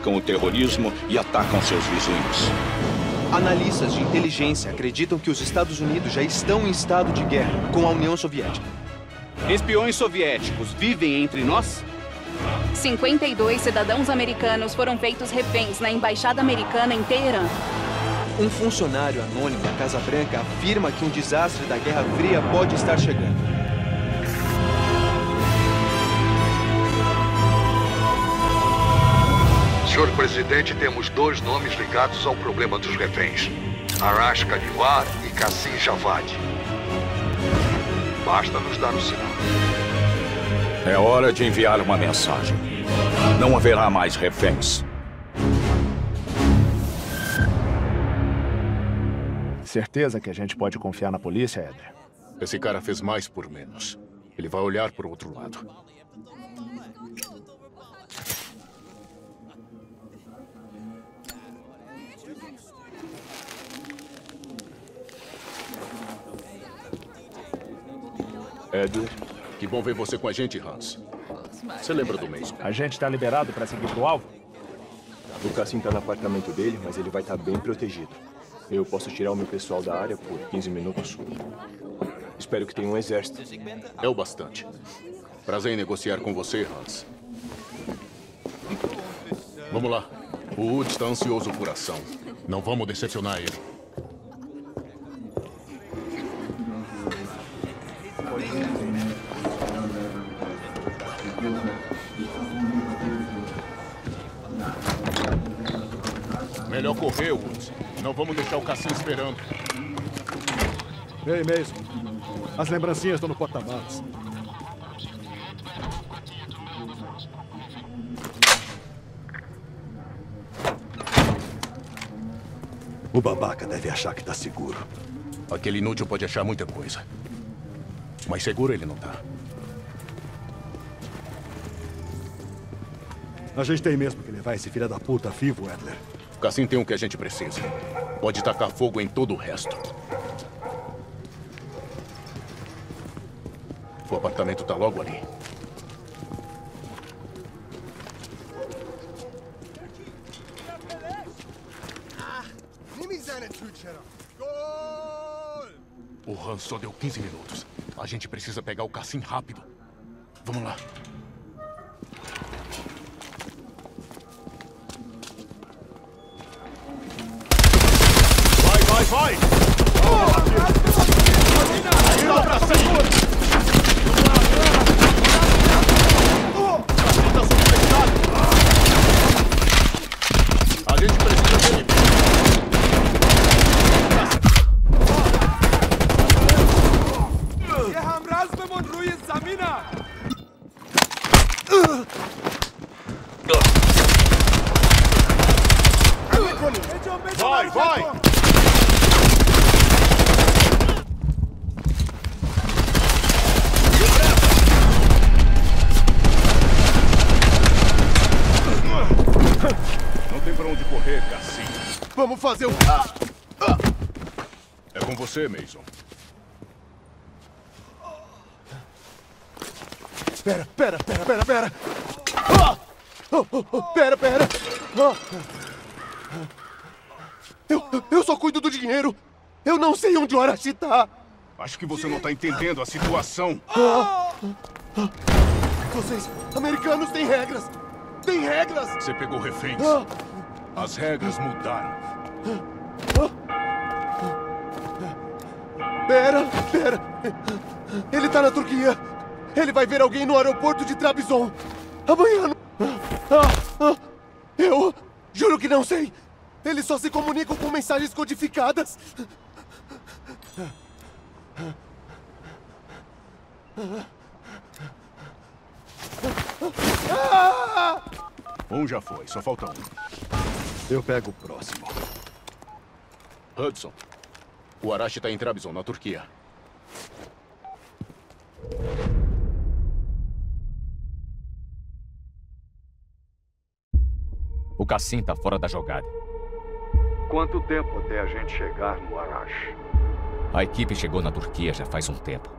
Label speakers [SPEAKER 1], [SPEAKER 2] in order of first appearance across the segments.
[SPEAKER 1] praticam o terrorismo e atacam seus vizinhos.
[SPEAKER 2] Analistas de inteligência acreditam que os Estados Unidos já estão em estado de guerra com a União Soviética.
[SPEAKER 3] Espiões soviéticos vivem entre nós?
[SPEAKER 4] 52 cidadãos americanos foram feitos reféns na embaixada americana em Teherã.
[SPEAKER 2] Um funcionário anônimo da Casa Branca afirma que um desastre da Guerra Fria pode estar chegando.
[SPEAKER 5] Senhor presidente, temos dois nomes ligados ao problema dos reféns. Arash Kadivar e Kassim Javad. Basta nos dar o sinal.
[SPEAKER 1] É hora de enviar uma mensagem. Não haverá mais reféns.
[SPEAKER 6] Certeza que a gente pode confiar na polícia, Éder?
[SPEAKER 7] Esse cara fez mais por menos. Ele vai olhar para o outro lado. Edward, que bom ver você com a gente, Hans. Você lembra do Mason?
[SPEAKER 6] A gente tá liberado para seguir pro alvo?
[SPEAKER 8] O Cassim tá no apartamento dele, mas ele vai estar bem protegido. Eu posso tirar o meu pessoal da área por 15 minutos. Espero que tenha um exército.
[SPEAKER 7] É o bastante. Prazer em negociar com você, Hans. Vamos lá. O Wood está ansioso por ação. Não vamos decepcionar ele. Melhor correr, Woods. Não vamos deixar o Cassim esperando.
[SPEAKER 9] Ei, Mason. As lembrancinhas estão no porta-malas.
[SPEAKER 10] O babaca deve achar que tá seguro.
[SPEAKER 7] Aquele inútil pode achar muita coisa. Mas seguro ele não tá.
[SPEAKER 9] A gente tem mesmo que levar esse filho da puta vivo, Edler.
[SPEAKER 7] Cassim tem o que a gente precisa. Pode tacar fogo em todo o resto. O apartamento tá logo ali. O Han só deu 15 minutos. A gente precisa pegar o Cassim rápido. Vamos lá.
[SPEAKER 11] Vai, vai, vai! Ainda pra cima!
[SPEAKER 7] A gente precisa dele.
[SPEAKER 11] Vai, vai!
[SPEAKER 7] Não tem pra onde correr, Cassim.
[SPEAKER 11] Vamos fazer um...
[SPEAKER 7] É com você, Mason.
[SPEAKER 9] Pera, pera, pera, pera, pera! Ah! Oh, oh, oh, pera, pera! Ah! Eu, eu só cuido do dinheiro! Eu não sei onde o Arashi tá!
[SPEAKER 7] Acho que você não tá entendendo a situação.
[SPEAKER 9] Ah! Vocês, americanos, têm regras! Tem regras!
[SPEAKER 7] Você pegou reféns.
[SPEAKER 9] Ah!
[SPEAKER 7] As regras mudaram.
[SPEAKER 9] Pera, pera! Ele tá na Turquia! Ele vai ver alguém no aeroporto de Trabzon! Amanhã! no- Ah, ah, eu juro que não sei! Eles só se comunicam com mensagens codificadas! Ah!
[SPEAKER 7] Um já foi, só falta um.
[SPEAKER 9] Eu pego o próximo.
[SPEAKER 7] Hudson. O Arashi tá em Trabzon, na Turquia.
[SPEAKER 12] O Cassim tá fora da jogada.
[SPEAKER 5] Quanto tempo até a gente chegar no Arash?
[SPEAKER 12] A equipe chegou na Turquia já faz um tempo.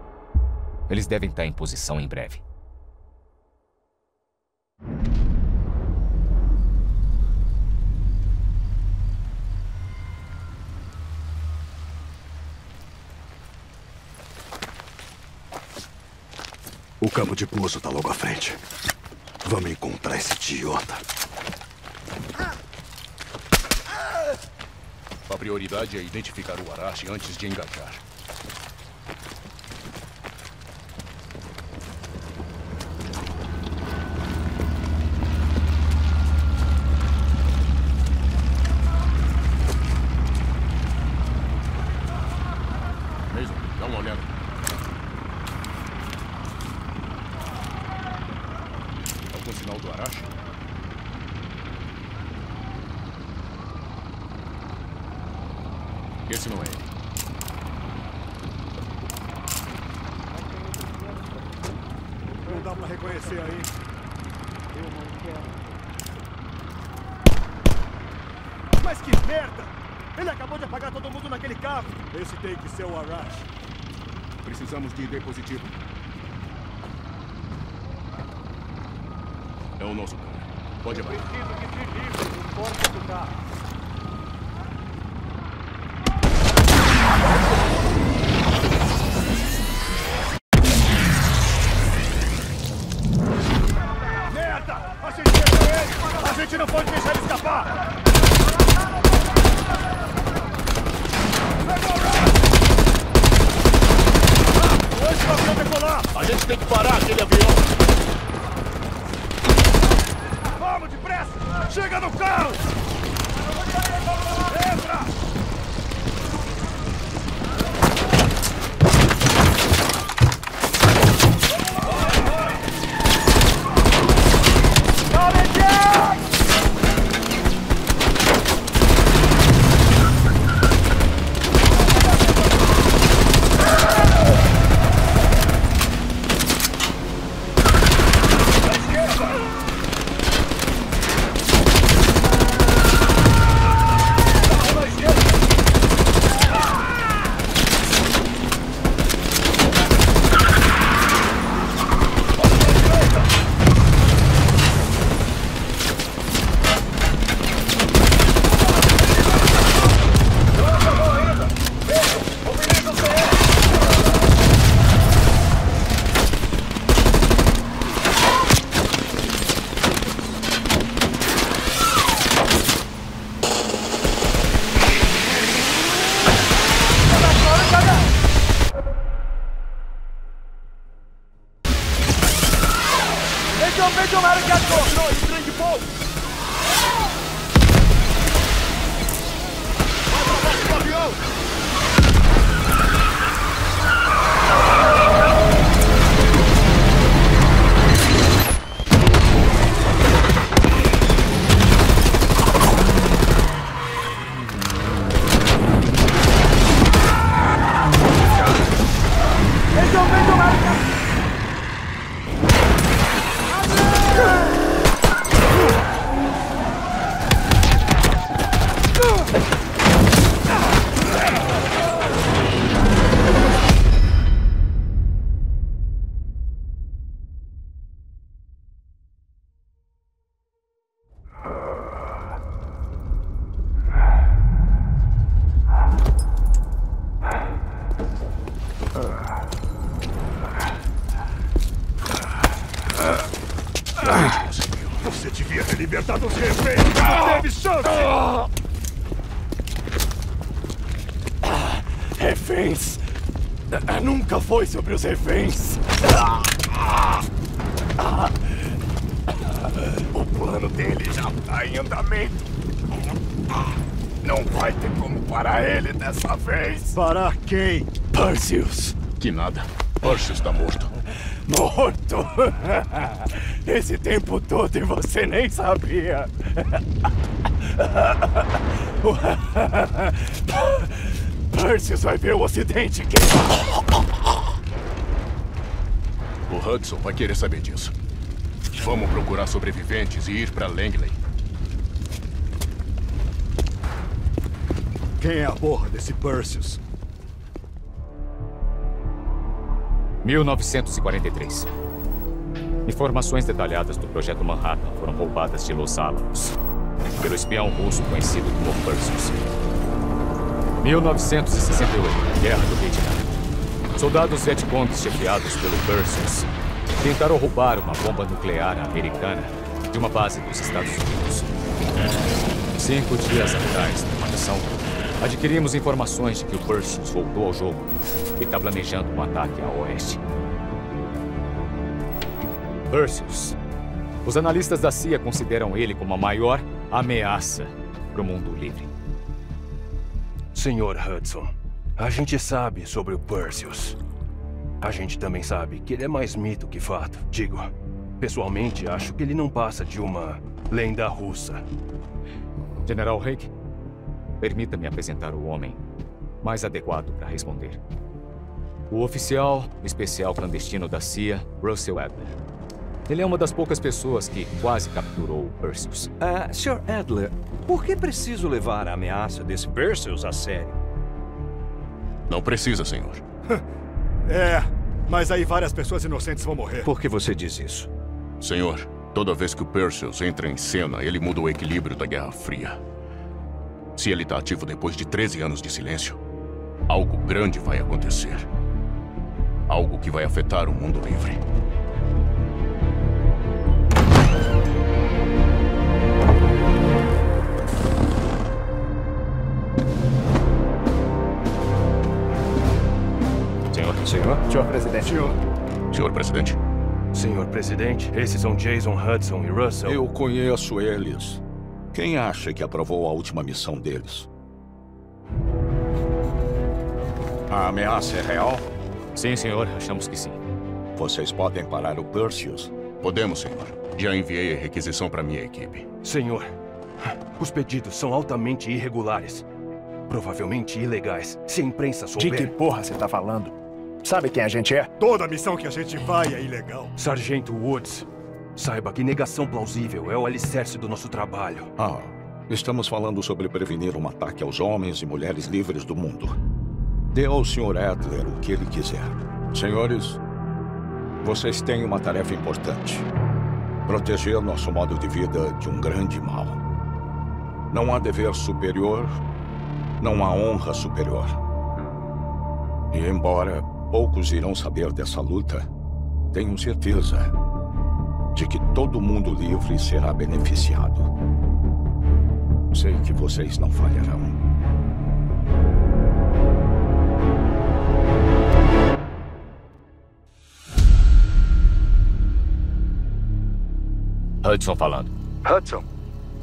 [SPEAKER 12] Eles devem estar em posição em breve.
[SPEAKER 10] O campo de pouso tá logo à frente. Vamos encontrar esse idiota.
[SPEAKER 7] A prioridade é identificar o Arashi antes de engajar. Mason, dá uma olhada. Algum sinal do Arashi? Esse não é ele.
[SPEAKER 11] Não dá pra reconhecer aí. Mas que merda! Ele acabou de apagar todo mundo naquele carro. Esse tem que ser o Arash.
[SPEAKER 7] Precisamos de ID positivo. É o nosso cara. Pode abrir.
[SPEAKER 11] Preciso que se livre do corpo do carro. Merda! A gente perdeu ele! A gente não pode deixar ele escapar! Antes do avião decolar!
[SPEAKER 7] A gente tem que parar aquele avião!
[SPEAKER 9] Foi sobre os reféns! O plano dele já tá em andamento! Não vai ter como parar ele dessa vez!
[SPEAKER 11] Parar quem?
[SPEAKER 9] Perseus!
[SPEAKER 7] Que nada. Perseus está morto.
[SPEAKER 9] Morto! Esse tempo todo e você nem sabia! Perseus vai ver o ocidente que...
[SPEAKER 7] O Hudson vai querer saber disso. Vamos procurar sobreviventes e ir para Langley.
[SPEAKER 11] Quem é a porra desse Perseus?
[SPEAKER 12] 1943. Informações detalhadas do projeto Manhattan foram roubadas de Los Alamos pelo espião russo conhecido como Perseus. 1968, Guerra do Vietnã. Soldados vietcongues chefiados pelo Perseus Tentaram roubar uma bomba nuclear americana de uma base dos Estados Unidos. Cinco dias atrás, numa missão, adquirimos informações de que o Perseus voltou ao jogo e está planejando um ataque a oeste. Perseus. Os analistas da CIA consideram ele como a maior ameaça para o mundo livre.
[SPEAKER 8] Senhor Hudson, a gente sabe sobre o Perseus. A gente também sabe que ele é mais mito que fato. Digo, pessoalmente, acho que ele não passa de uma lenda russa.
[SPEAKER 12] General Reik, permita-me apresentar o homem mais adequado para responder. O oficial especial clandestino da CIA, Russell Adler. Ele é uma das poucas pessoas que quase capturou o Perseus.
[SPEAKER 13] Uh, Sr. Adler, por que preciso levar a ameaça desse Perseus a sério?
[SPEAKER 7] Não precisa, senhor.
[SPEAKER 11] é, mas aí várias pessoas inocentes vão morrer.
[SPEAKER 13] Por que você diz isso?
[SPEAKER 7] Senhor, toda vez que o Perseus entra em cena, ele muda o equilíbrio da Guerra Fria. Se ele está ativo depois de 13 anos de silêncio, algo grande vai acontecer. Algo que vai afetar o mundo livre.
[SPEAKER 12] Senhor.
[SPEAKER 8] Senhor?
[SPEAKER 6] Senhor presidente.
[SPEAKER 11] Senhor.
[SPEAKER 7] Senhor presidente.
[SPEAKER 8] Senhor presidente, esses são Jason Hudson e Russell.
[SPEAKER 1] Eu conheço eles. Quem acha que aprovou a última missão deles? A ameaça é real?
[SPEAKER 12] Sim, senhor. Achamos que sim.
[SPEAKER 1] Vocês podem parar o Perseus?
[SPEAKER 7] Podemos, senhor. Já enviei a requisição para minha equipe.
[SPEAKER 8] Senhor, os pedidos são altamente irregulares. Provavelmente ilegais. Se a imprensa souber...
[SPEAKER 6] De que porra você tá falando? Sabe quem a gente é?
[SPEAKER 11] Toda missão que a gente vai é ilegal.
[SPEAKER 8] Sargento Woods, saiba que negação plausível é o alicerce do nosso trabalho.
[SPEAKER 1] Ah, estamos falando sobre prevenir um ataque aos homens e mulheres livres do mundo. Dê ao Sr. Adler o que ele quiser. Senhores, vocês têm uma tarefa importante. Proteger nosso modo de vida de um grande mal. Não há dever superior, não há honra superior. E embora poucos irão saber dessa luta, tenho certeza de que todo mundo livre será beneficiado. Sei que vocês não falharão.
[SPEAKER 12] Hudson falando.
[SPEAKER 5] Hudson,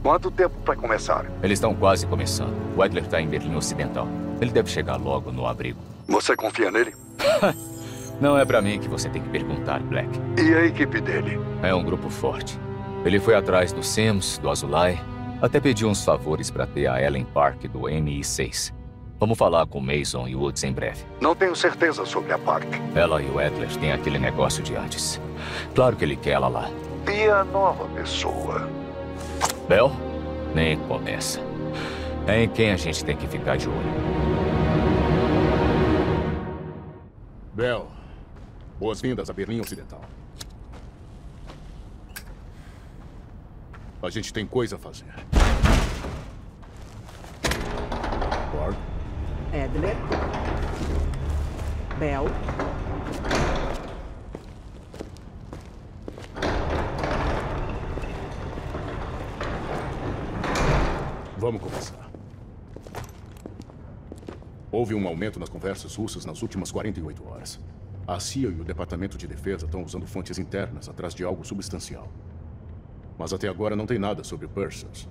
[SPEAKER 5] quanto tempo para começar?
[SPEAKER 12] Eles estão quase começando. O Adler está em Berlim Ocidental. Ele deve chegar logo no abrigo.
[SPEAKER 5] Você confia nele?
[SPEAKER 12] Não é para mim que você tem que perguntar, Black.
[SPEAKER 5] E a equipe dele?
[SPEAKER 12] É um grupo forte. Ele foi atrás do Sims, do Azulay, até pediu uns favores para ter a Ellen Park do MI6. Vamos falar com Mason e Woods em breve.
[SPEAKER 5] Não tenho certeza sobre a Park.
[SPEAKER 12] Ela e o Adler têm aquele negócio de antes. Claro que ele quer ela lá.
[SPEAKER 5] E a nova pessoa?
[SPEAKER 12] Bel? Nem começa. É em quem a gente tem que ficar de olho.
[SPEAKER 7] Bel, boas-vindas a Berlim Ocidental. A gente tem coisa a fazer. Ward?
[SPEAKER 14] Adler. Bell.
[SPEAKER 7] Vamos começar. Houve um aumento nas conversas russas nas últimas 48 horas. A CIA e o Departamento de Defesa estão usando fontes internas atrás de algo substancial. Mas até agora não tem nada sobre Perseus.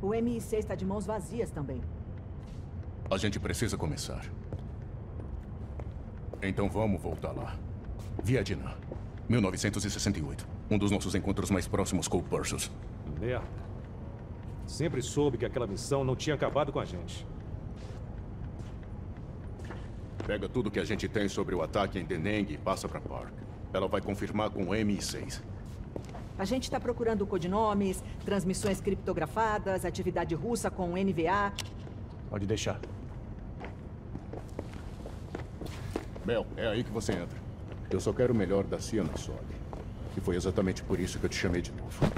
[SPEAKER 14] O MI6 está de mãos vazias também.
[SPEAKER 7] A gente precisa começar. Então vamos voltar lá. Vietnã, 1968. Um dos nossos encontros mais próximos com o Perseus.
[SPEAKER 15] Merda. Sempre soube que aquela missão não tinha acabado com a gente.
[SPEAKER 7] Pega tudo que a gente tem sobre o ataque em Deneng e passa para Park. Ela vai confirmar com o MI6.
[SPEAKER 14] A gente está procurando codinomes, transmissões criptografadas, atividade russa com NVA.
[SPEAKER 8] Pode deixar.
[SPEAKER 7] Mel, é aí que você entra. Eu só quero o melhor da CIA na SOG. E foi exatamente por isso que eu te chamei de novo.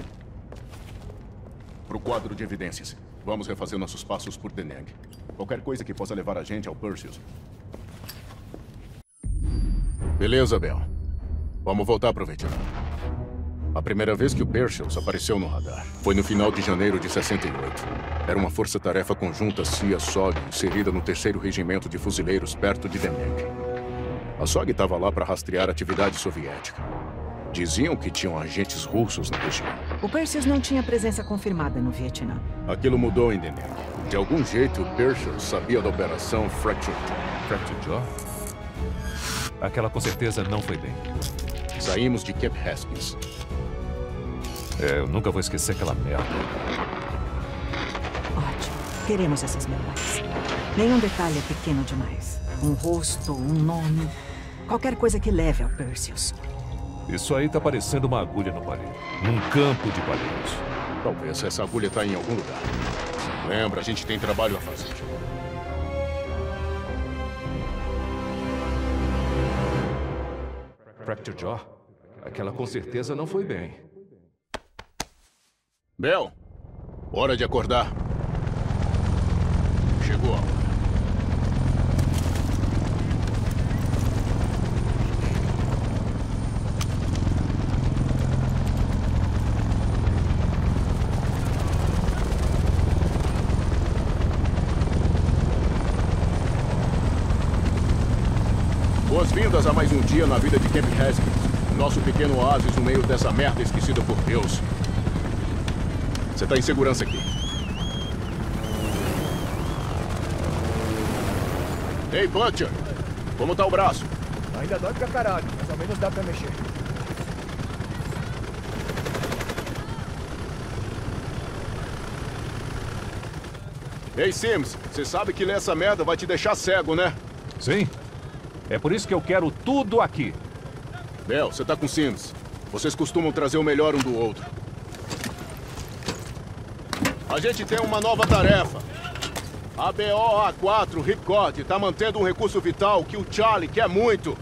[SPEAKER 7] Pro quadro de evidências. Vamos refazer nossos passos por Deneg. Qualquer coisa que possa levar a gente ao Perseus. Beleza, Bel. Vamos voltar pro Vietnã. A primeira vez que o Pershels apareceu no radar foi no final de janeiro de 68. Era uma força-tarefa conjunta CIA-SOG inserida no terceiro regimento de fuzileiros perto de Demek. A SOG estava lá para rastrear atividade soviética. Diziam que tinham agentes russos na região.
[SPEAKER 14] O Perseus não tinha presença confirmada no Vietnã.
[SPEAKER 7] Aquilo mudou em Demek. De algum jeito, o Pershels sabia da operação Fractured Jaw.
[SPEAKER 15] Fractured Jaw? Aquela com certeza não foi bem.
[SPEAKER 7] Saímos de Camp Haskins.
[SPEAKER 15] É, eu nunca vou esquecer aquela merda.
[SPEAKER 14] Ótimo. Queremos essas memórias. Nenhum detalhe é pequeno demais. Um rosto, um nome. Qualquer coisa que leve ao Perseus.
[SPEAKER 15] Isso aí tá parecendo uma agulha no palheiro. Num campo de palheiros.
[SPEAKER 7] Talvez essa agulha tá em algum lugar. Lembra, a gente tem trabalho a fazer.
[SPEAKER 15] Fracture Jaw? Aquela com certeza não foi bem.
[SPEAKER 7] Bel, hora de acordar. Chegou a hora. Boas-vindas a mais um dia na vida de Camp Haskins. Nosso pequeno oásis no meio dessa merda esquecida por Deus. Você tá em segurança aqui. Ei, Butcher! Como tá o braço?
[SPEAKER 11] Ainda dói pra caralho, mas ao menos dá pra mexer.
[SPEAKER 7] Ei, Sims, você sabe que ler essa merda vai te deixar cego, né?
[SPEAKER 15] Sim. É por isso que eu quero tudo aqui.
[SPEAKER 7] Bel, você tá com Sims. Vocês costumam trazer o melhor um do outro. A gente tem uma nova tarefa. A BOA4 Ripcord está mantendo um recurso vital que o Charlie quer muito.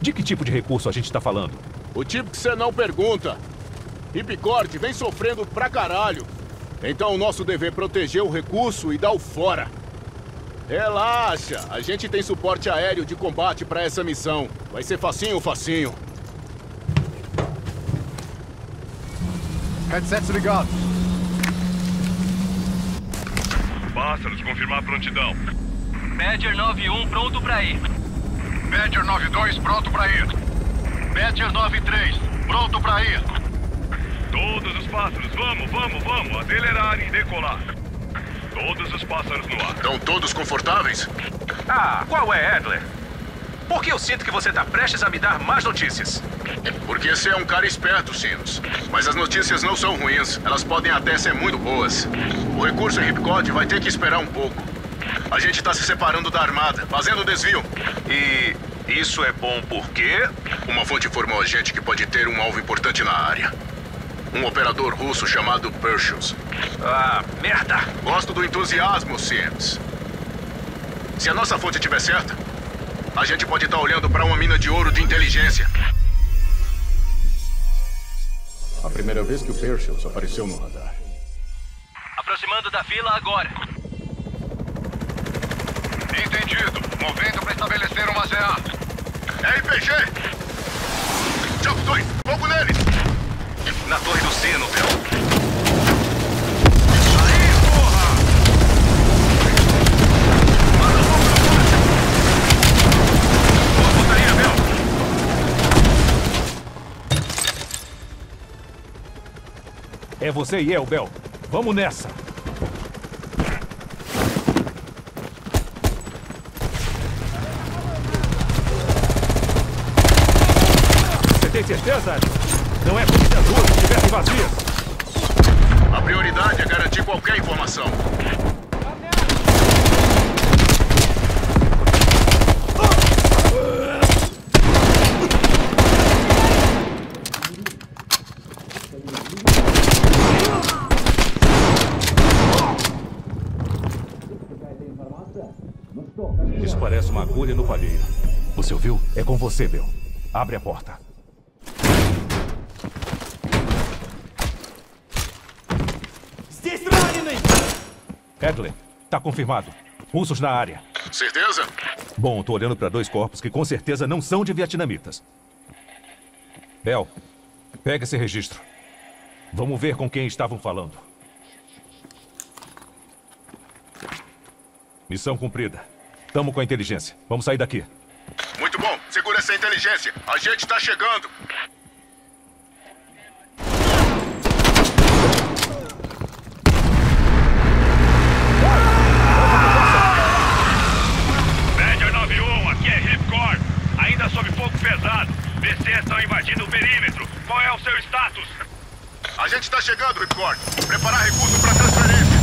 [SPEAKER 15] De que tipo de recurso a gente está falando?
[SPEAKER 7] O tipo que você não pergunta. Ripcord vem sofrendo pra caralho. Então o nosso dever é proteger o recurso e dar o fora. Relaxa, a gente tem suporte aéreo de combate para essa missão. Vai ser facinho, facinho.
[SPEAKER 11] Headsets ligados.
[SPEAKER 16] Pássaros, confirmar a prontidão.
[SPEAKER 17] Badger 91 pronto pra ir.
[SPEAKER 5] Badger 92 pronto pra ir.
[SPEAKER 16] Badger 93 pronto pra ir. Todos os pássaros, vamos, vamos, vamos, acelerar e decolar. Todos os pássaros no ar.
[SPEAKER 7] Estão todos confortáveis?
[SPEAKER 17] Ah, qual é, Adler? Por que eu sinto que você está prestes a me dar mais notícias?
[SPEAKER 7] Porque você é um cara esperto, Sinos. Mas as notícias não são ruins. Elas podem até ser muito boas. O recurso em Ripcod vai ter que esperar um pouco. A gente está se separando da armada, fazendo o desvio.
[SPEAKER 17] E isso é bom porque...
[SPEAKER 7] Uma fonte informou a gente que pode ter um alvo importante na área. Um operador russo chamado Pershus.
[SPEAKER 17] Ah, merda!
[SPEAKER 7] Gosto do entusiasmo, Sims. Se a nossa fonte estiver certa, a gente pode estar olhando para uma mina de ouro de inteligência. A primeira vez que o Pershus apareceu no radar.
[SPEAKER 17] Aproximando da vila agora.
[SPEAKER 5] Entendido. Movendo para estabelecer uma ZA. RPG! Jump 2, fogo neles!
[SPEAKER 17] Na torre do sino, Bel.
[SPEAKER 5] Aí, porra!
[SPEAKER 17] Manda fogo no caixa! Boa pontaria, Bel.
[SPEAKER 15] É você e eu, Bel. Vamos nessa. Você tem certeza? Não é as ruas estivessem vazias.
[SPEAKER 7] A prioridade é garantir qualquer informação.
[SPEAKER 15] Isso parece uma agulha no palheiro. Você ouviu? É com você, Bel. Abre a porta. Edley, tá confirmado. Russos na área.
[SPEAKER 7] Certeza?
[SPEAKER 15] Bom, tô olhando para dois corpos que com certeza não são de vietnamitas. Bel, pega esse registro. Vamos ver com quem estavam falando. Missão cumprida. Tamo com a inteligência. Vamos sair daqui.
[SPEAKER 18] Muito bom. Segura essa inteligência. A gente tá chegando.
[SPEAKER 16] Média 91, aqui é Ripcord. Ainda sob fogo pesado. VC estão invadindo o perímetro. Qual é o seu status?
[SPEAKER 18] A gente tá chegando, Ripcord. Preparar recurso pra transferência.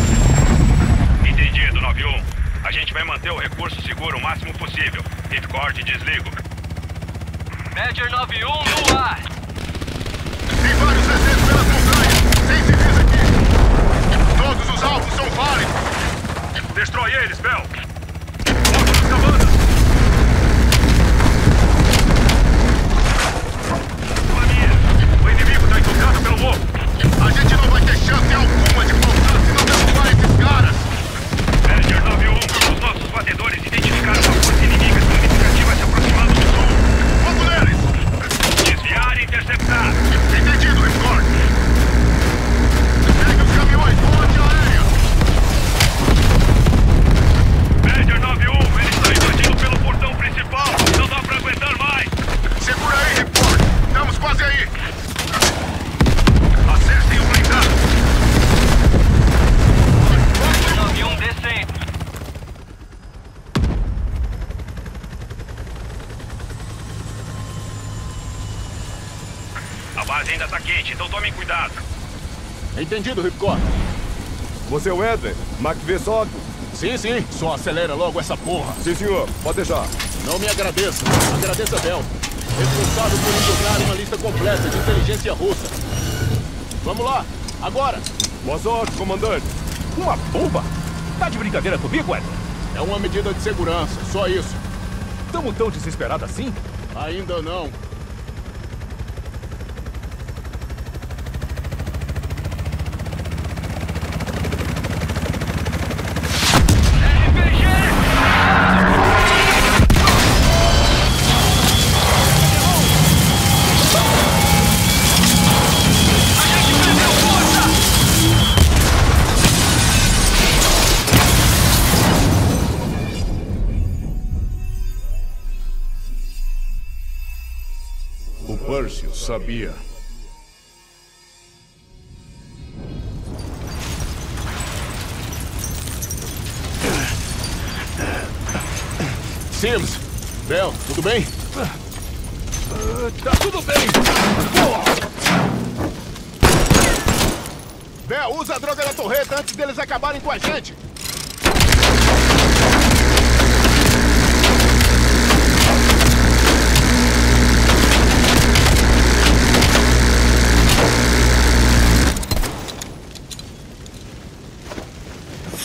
[SPEAKER 16] Entendido, 91. A gente vai manter o recurso seguro o máximo possível. Ripcord, desligo.
[SPEAKER 4] Média 91 no ar.
[SPEAKER 18] Tem vários VCs pelas montanhas. Tem civis aqui. Todos os alvos são válidos.
[SPEAKER 16] Destrói eles, Bel. Foco nas cavanas. O inimigo tá intocado pelo morro.
[SPEAKER 18] A gente não vai ter chance alguma de voltar se não derrubar esses caras.
[SPEAKER 16] Badger 91, os nossos batedores identificaram uma força inimiga significativa se aproximando do sul.
[SPEAKER 18] Vamos neles!
[SPEAKER 16] Desviar e interceptar.
[SPEAKER 18] Entendido, Ripcord. Pegue os caminhões, ponte aérea.
[SPEAKER 16] Badger 91, ele está invadindo pelo portão principal. Não dá pra aguentar mais.
[SPEAKER 18] Segura aí, Ripcord. Estamos quase aí. Acertem o blindado.
[SPEAKER 4] Badger 91 descendo.
[SPEAKER 16] A base ainda tá quente, então tomem cuidado.
[SPEAKER 19] Entendido, Ripcord. Você é o Edler? MacV Sog?
[SPEAKER 7] Sim, sim. Só acelera logo essa porra.
[SPEAKER 19] Sim, senhor. Pode deixar.
[SPEAKER 7] Não me agradeça. Agradeça a Bel. Responsável por encontrar uma lista completa de inteligência russa. Vamos lá. Agora.
[SPEAKER 19] Boa sorte, comandante.
[SPEAKER 15] Uma bomba? Tá de brincadeira comigo, Edler?
[SPEAKER 7] É uma medida de segurança. Só isso.
[SPEAKER 15] Tamo tão desesperado assim?
[SPEAKER 7] Ainda não.
[SPEAKER 20] Sabia.
[SPEAKER 7] Sims. Bel, tudo bem?
[SPEAKER 19] Tá tudo bem.
[SPEAKER 7] Bel, usa a droga da torreta antes deles acabarem com a gente.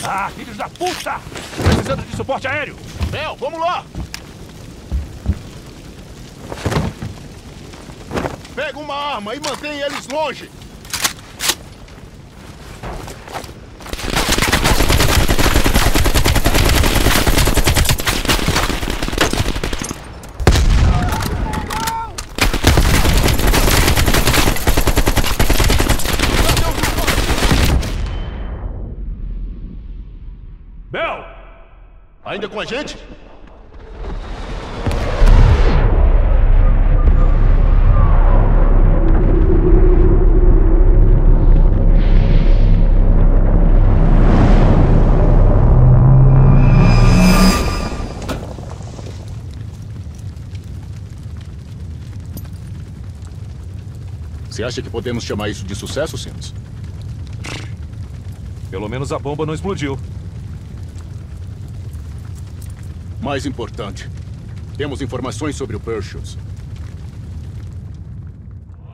[SPEAKER 15] Ah, filhos da puta! Precisando de suporte aéreo!
[SPEAKER 7] Bel, vamos lá! Pega uma arma e mantém eles longe!
[SPEAKER 15] Bel!
[SPEAKER 7] Ainda com a gente? Você acha que podemos chamar isso de sucesso, Sims?
[SPEAKER 15] Pelo menos a bomba não explodiu.
[SPEAKER 7] Mais importante, temos informações sobre o Perseus.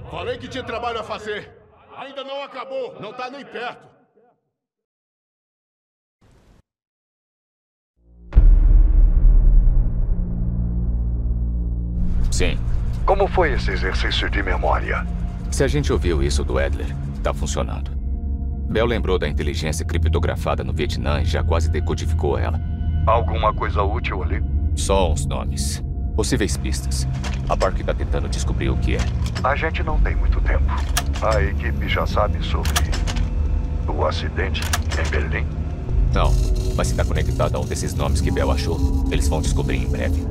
[SPEAKER 7] Falei que tinha trabalho a fazer. Ainda não acabou. Não tá nem perto.
[SPEAKER 12] Sim.
[SPEAKER 10] Como foi esse exercício de memória?
[SPEAKER 12] Se a gente ouviu isso do Edler, tá funcionando. Bell lembrou da inteligência criptografada no Vietnã e já quase decodificou ela.
[SPEAKER 10] Alguma coisa útil ali?
[SPEAKER 12] Só uns nomes. Possíveis pistas. A Park está tentando descobrir o que é.
[SPEAKER 21] A gente não tem muito tempo. A equipe já sabe sobre o acidente em Berlim?
[SPEAKER 12] Não, mas se está conectado a um desses nomes que Bell achou, eles vão descobrir em breve.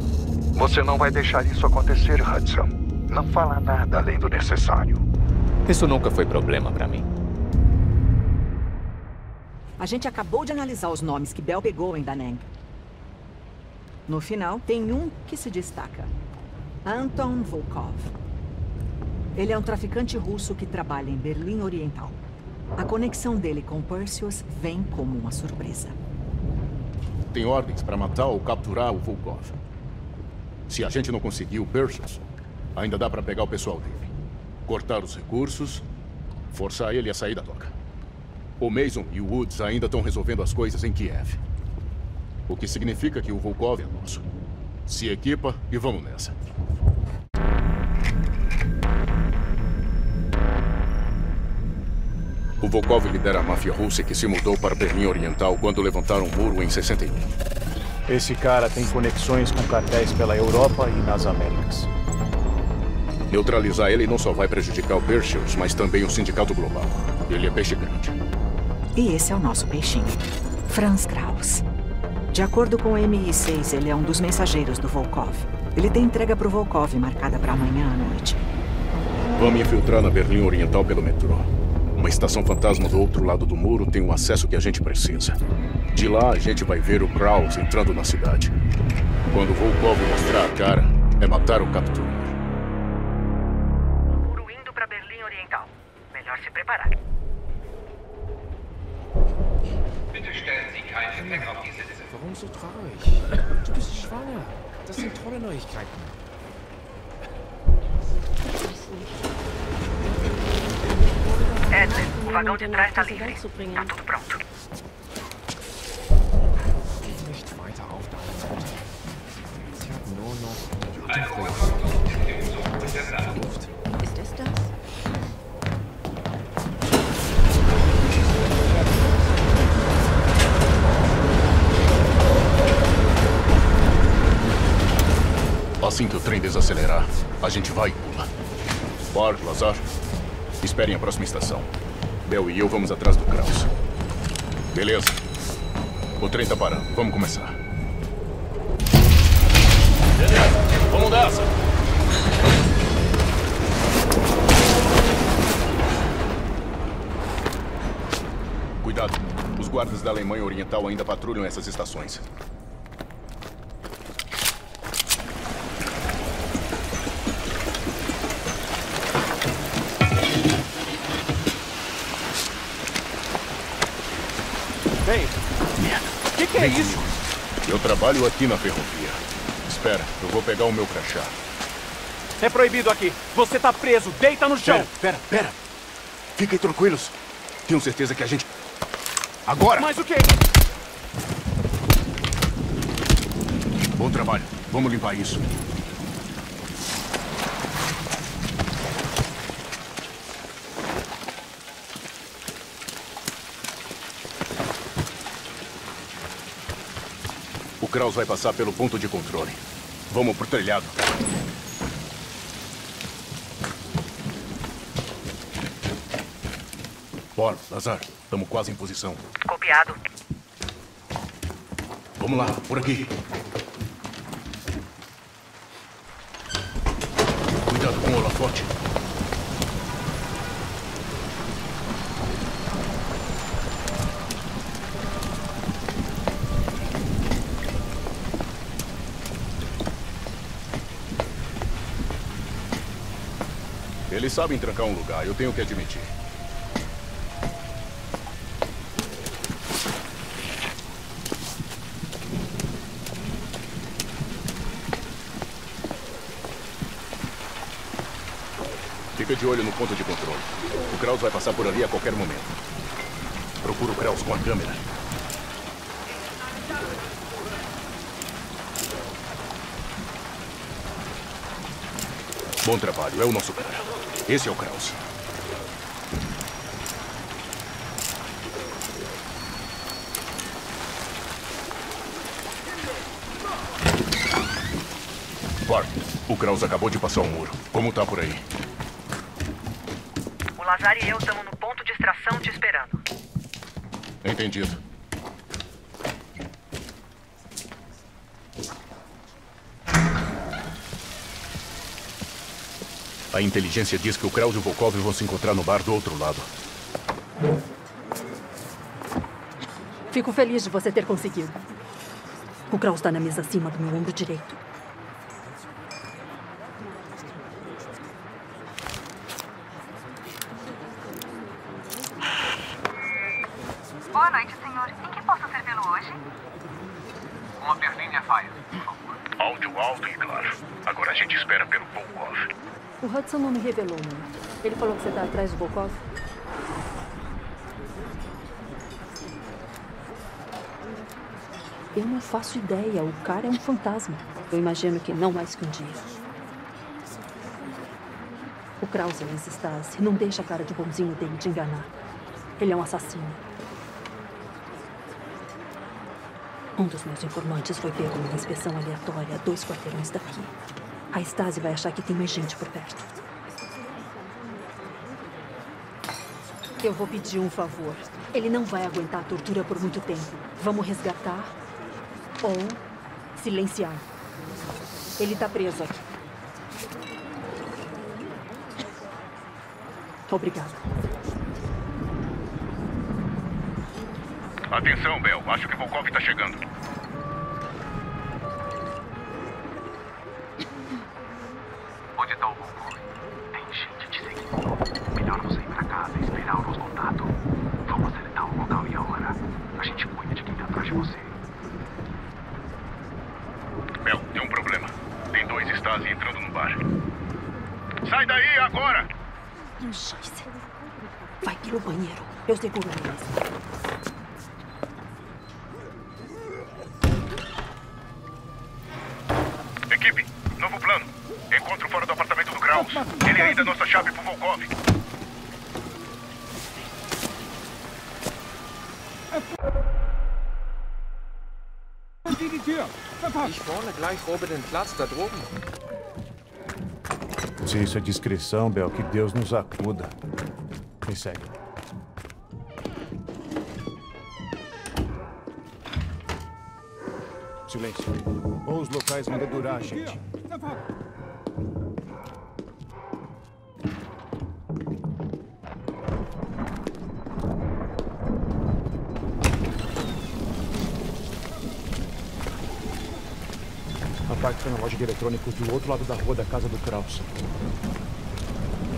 [SPEAKER 21] Você não vai deixar isso acontecer, Hudson. Não fala nada além do necessário.
[SPEAKER 12] Isso nunca foi problema para mim.
[SPEAKER 14] A gente acabou de analisar os nomes que Bell pegou em Danang. No final, tem um que se destaca. Anton Volkov. Ele é um traficante russo que trabalha em Berlim Oriental. A conexão dele com Perseus vem como uma surpresa.
[SPEAKER 7] Tem ordens para matar ou capturar o Volkov. Se a gente não conseguir o Perseus, ainda dá para pegar o pessoal dele. Cortar os recursos, forçar ele a sair da toca. O Mason e o Woods ainda estão resolvendo as coisas em Kiev. O que significa que o Volkov é nosso. Se equipa e vamos nessa. O Volkov lidera a máfia russa que se mudou para Berlim Oriental quando levantaram o muro em 61.
[SPEAKER 6] Esse cara tem conexões com cartéis pela Europa e nas Américas.
[SPEAKER 7] Neutralizar ele não só vai prejudicar o Perseus, mas também o Sindicato Global. Ele é peixe grande.
[SPEAKER 14] E esse é o nosso peixinho, Franz Kraus. De acordo com o MI6, ele é um dos mensageiros do Volkov. Ele tem entrega pro Volkov marcada para amanhã à noite.
[SPEAKER 7] Vamos infiltrar na Berlim Oriental pelo metrô. Uma estação fantasma do outro lado do muro tem o acesso que a gente precisa. De lá, a gente vai ver o Kraus entrando na cidade. Quando o Volkov mostrar a cara, é matar ou capturar.
[SPEAKER 14] Muro indo para Berlim Oriental. Melhor se preparar.
[SPEAKER 22] Bitte stellen Sie kein Gepäck auf die Sitze.
[SPEAKER 23] Warum so traurig? Du bist schwanger. Das sind tolle Neuigkeiten.
[SPEAKER 14] Edler, o vagão de trás está livre. Tá tudo pronto.
[SPEAKER 23] Nicht weiter aufdauern. Sie hat nur noch
[SPEAKER 7] Assim que o trem desacelerar, a gente vai e pula. Bart, Lazar, esperem a próxima estação. Bel e eu vamos atrás do Kraus. Beleza. O trem tá parando. Vamos começar. Beleza. Vamos nessa. Cuidado. Os guardas da Alemanha Oriental ainda patrulham essas estações.
[SPEAKER 11] Vem. O que, que é isso?
[SPEAKER 7] Eu trabalho aqui na ferrovia. Espera, eu vou pegar o meu crachá.
[SPEAKER 11] É proibido aqui. Você tá preso. Deita no chão.
[SPEAKER 7] Pera, pera, pera. Fiquem tranquilos. Tenho certeza que a gente... Agora!
[SPEAKER 11] Mas o que?
[SPEAKER 7] Bom trabalho. Vamos limpar isso. O Kraus vai passar pelo ponto de controle. Vamos pro telhado. Bora, Lazar. Estamos quase em posição.
[SPEAKER 14] Copiado.
[SPEAKER 7] Vamos lá, por aqui. Cuidado com o holofote. Eles sabem trancar um lugar, eu tenho que admitir. Fica de olho no ponto de controle. O Kraus vai passar por ali a qualquer momento. Procura o Kraus com a câmera. Bom trabalho, é o nosso cara. Esse é o Kraus.
[SPEAKER 24] Park, o Kraus acabou de passar o muro. Como tá por aí?
[SPEAKER 5] O Lazar e eu estamos no ponto de extração te esperando.
[SPEAKER 24] Entendido. A inteligência diz que o Kraus e o Volkov vão se encontrar no bar do outro lado.
[SPEAKER 5] Fico feliz de você ter conseguido. O Kraus está na mesa acima do meu ombro direito.
[SPEAKER 23] Boa noite, senhor. Em que posso servi-lo hoje?
[SPEAKER 25] Uma perninha faia, por favor.
[SPEAKER 7] Áudio alto e claro. Agora a gente espera pelo Volkov.
[SPEAKER 5] O Hudson não me revelou, não. Ele falou que você está atrás do Volkov? Eu não faço ideia. O cara é um fantasma. Eu imagino que não mais que um dia. O Krause é Stasi. Não deixa a cara de bonzinho dele te enganar. Ele é um assassino. Um dos meus informantes foi pego numa inspeção aleatória dois quarteirões daqui. A Stasi vai achar que tem mais gente por perto. Eu vou pedir um favor. Ele não vai aguentar a tortura por muito tempo. Vamos resgatar ou silenciar. Ele tá preso aqui. Obrigada.
[SPEAKER 7] Atenção, Bel. Acho que Volkov tá chegando.
[SPEAKER 26] Ich wohne gleich oben den Platz da droben.
[SPEAKER 6] Se isso é discrição, Bel, que Deus nos acuda. Me segue. Silêncio. Ou os locais vão dedurar gente. Loja de eletrônicos do outro lado da rua da casa do Kraus.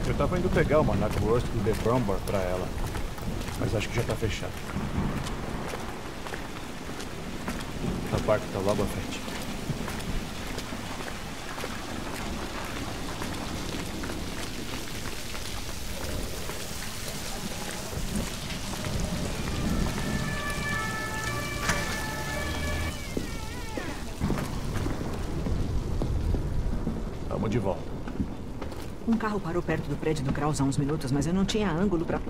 [SPEAKER 6] Eu tava indo pegar uma Knackwurst do The Brombar pra ela. Mas acho que já tá fechado. A parte tá logo à frente.
[SPEAKER 5] Carro parou perto do prédio do Kraus há uns minutos, mas eu não tinha ângulo pra...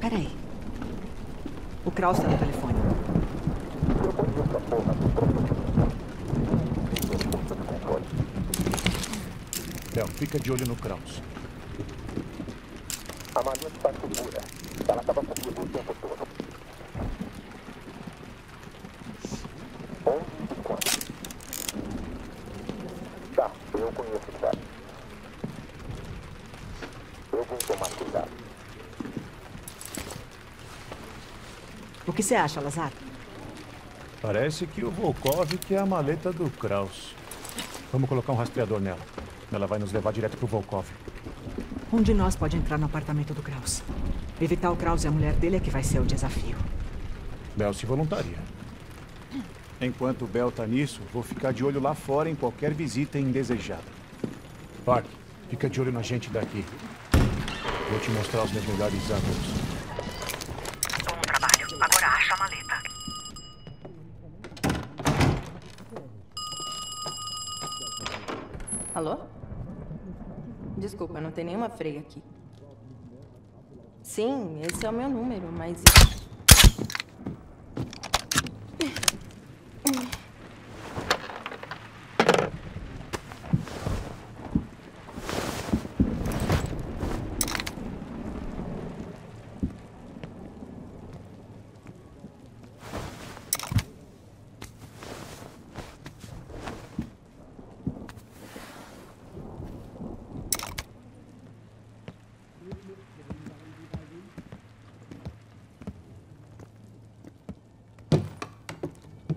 [SPEAKER 5] Peraí. O Kraus tá no telefone.
[SPEAKER 6] Bel, fica de olho no Kraus.
[SPEAKER 14] A Maria está segura. Ela estava comigo o tempo todo. Onde e quando? Tá, eu conheço o lugar. Eu vou tomar cuidado.
[SPEAKER 5] O que você acha, Lazar?
[SPEAKER 6] Parece que o Volkov quer a maleta do Kraus. Vamos colocar um rastreador nela. Ela vai nos levar direto pro Volkov.
[SPEAKER 5] Um de nós pode entrar no apartamento do Kraus. Evitar o Kraus e a mulher dele é que vai ser o desafio.
[SPEAKER 6] Bel se voluntaria. Enquanto o Bel tá nisso, vou ficar de olho lá fora em qualquer visita indesejada. Park, fica de olho na gente daqui. Vou te mostrar os meus melhores ângulos.
[SPEAKER 5] Bom trabalho. Agora acha a maleta.
[SPEAKER 27] Alô? Desculpa, não tem nenhuma freia aqui. Sim, esse é o meu número, mas.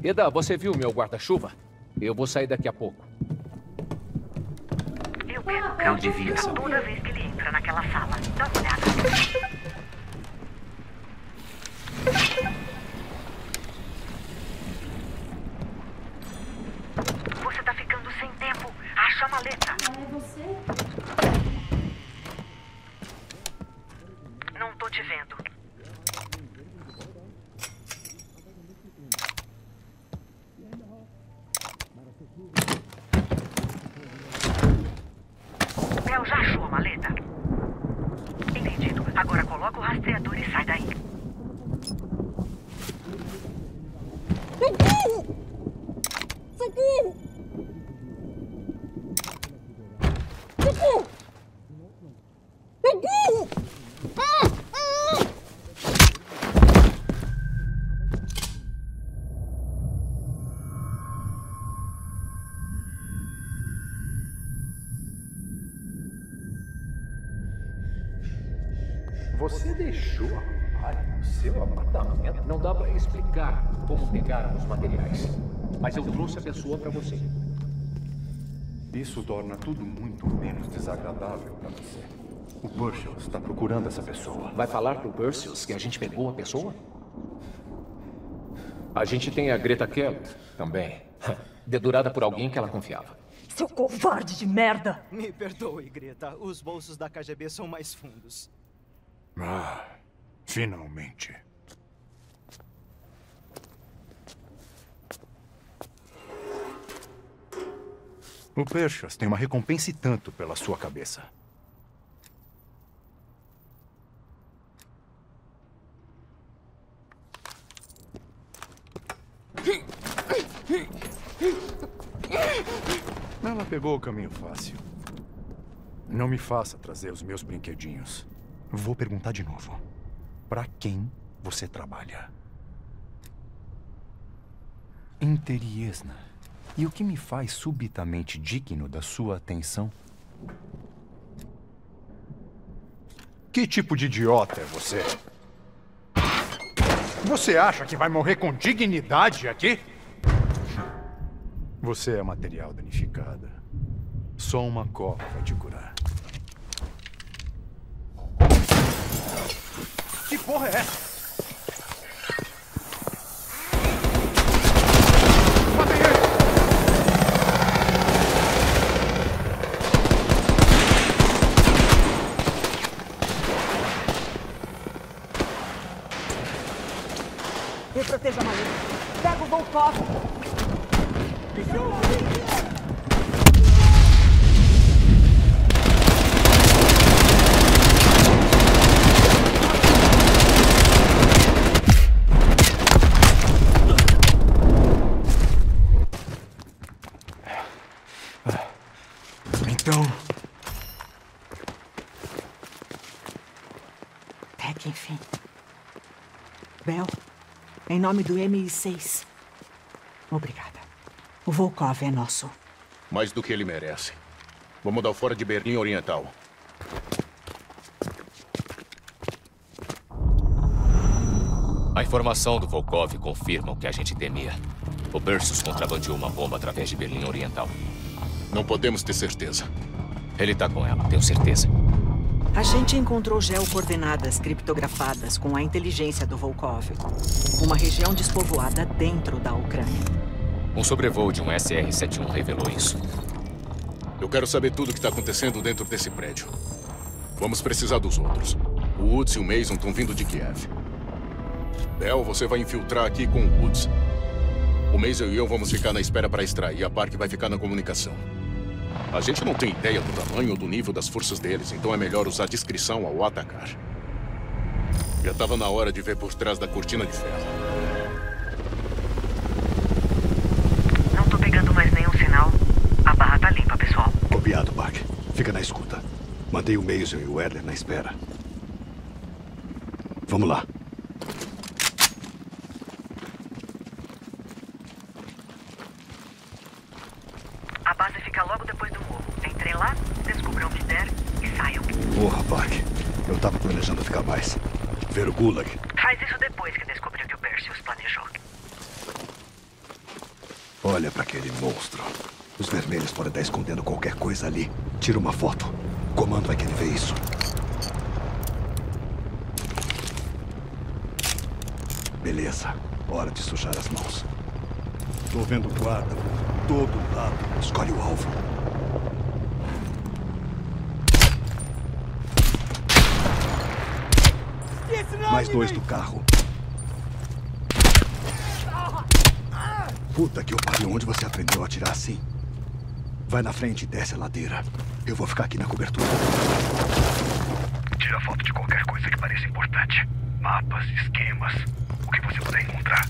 [SPEAKER 23] Eda, você viu meu guarda-chuva? Eu vou sair daqui a pouco.
[SPEAKER 14] Eu pego o
[SPEAKER 23] devia
[SPEAKER 14] Vista
[SPEAKER 23] saber.
[SPEAKER 14] toda vez que ele entra naquela sala. Dá uma olhada.
[SPEAKER 23] Os materiais. Mas eu trouxe a pessoa pra você.
[SPEAKER 8] Isso torna tudo muito menos desagradável para você. O Burchell está procurando essa pessoa.
[SPEAKER 23] Vai falar pro Perseus que a gente pegou a pessoa? A gente tem a Greta Kelly também. Dedurada por alguém que ela confiava.
[SPEAKER 5] Seu covarde de merda!
[SPEAKER 2] Me perdoe, Greta. Os bolsos da KGB são mais fundos.
[SPEAKER 28] Ah, finalmente. O Perchas tem uma recompensa e tanto pela sua cabeça. Ela pegou o caminho fácil. Não me faça trazer os meus brinquedinhos. Vou perguntar de novo. Para quem você trabalha? Interiesna. E o que me faz subitamente digno da sua atenção? Que tipo de idiota é você? Você acha que vai morrer com dignidade aqui? Você é material danificada. Só uma copa vai te curar. Que porra é essa?
[SPEAKER 5] Proteja a. Pega o Volkov.
[SPEAKER 28] Então,
[SPEAKER 5] Até que enfim. Bel, em nome do MI6. Obrigada. O Volkov é nosso.
[SPEAKER 7] Mais do que ele merece. Vamos dar o fora de Berlim Oriental.
[SPEAKER 12] A informação do Volkov confirma o que a gente temia. O Perseus contrabandeou uma bomba através de Berlim Oriental.
[SPEAKER 7] Não podemos ter certeza.
[SPEAKER 12] Ele tá com ela, tenho certeza.
[SPEAKER 5] A gente encontrou geocoordenadas criptografadas com a inteligência do Volkov. Uma região despovoada dentro da Ucrânia.
[SPEAKER 12] Um sobrevoo de um SR-71 revelou isso.
[SPEAKER 7] Eu quero saber tudo o que está acontecendo dentro desse prédio. Vamos precisar dos outros. O Woods e o Mason estão vindo de Kiev. Bel, você vai infiltrar aqui com o Woods. O Mason e eu vamos ficar na espera para extrair. A Park vai ficar na comunicação. A gente não tem ideia do tamanho ou do nível das forças deles, então é melhor usar discrição ao atacar. Já estava na hora de ver por trás da cortina de ferro.
[SPEAKER 14] Não tô pegando mais nenhum sinal. A barra tá limpa, pessoal.
[SPEAKER 8] Copiado, Park. Fica na escuta. Mantém o Mason e o Edler na espera. Vamos lá.
[SPEAKER 14] A base fica logo depois do morro. Entrem lá, descubram o que der e saiam.
[SPEAKER 8] Porra, Park. Eu tava planejando ficar mais. Ver o Gulag.
[SPEAKER 14] Faz isso depois que descobrir o que o Perseus planejou.
[SPEAKER 11] Olha para aquele monstro. Os vermelhos podem estar escondendo qualquer coisa ali. Tira uma foto. O comando vai querer ver isso. Beleza. Hora de sujar as mãos.
[SPEAKER 29] Tô vendo guarda por todo lado.
[SPEAKER 11] Escolhe o alvo. Mais dois do carro. Puta que eu pariu. Onde você aprendeu a atirar assim? Vai na frente e desce a ladeira. Eu vou ficar aqui na cobertura.
[SPEAKER 6] Tira foto de qualquer coisa que pareça importante. Mapas, esquemas, o que você puder encontrar.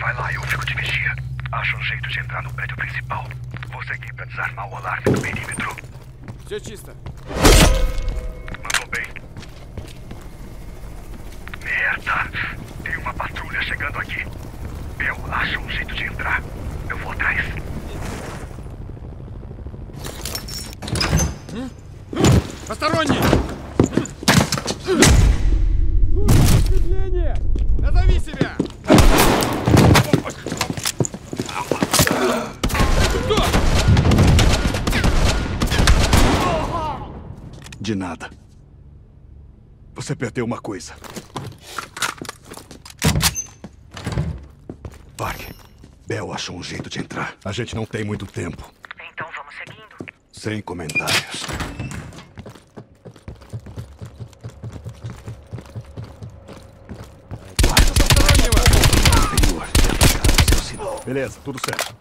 [SPEAKER 6] Vai lá, eu fico de vigia. Acha um jeito de entrar no prédio principal. Vou seguir pra desarmar o alarme do perímetro.
[SPEAKER 29] Jetista.
[SPEAKER 11] Perdeu uma coisa. Park, Bel achou um jeito de entrar. A gente não tem muito tempo.
[SPEAKER 14] Então vamos seguindo.
[SPEAKER 11] Sem comentários.
[SPEAKER 29] Beleza, tudo certo.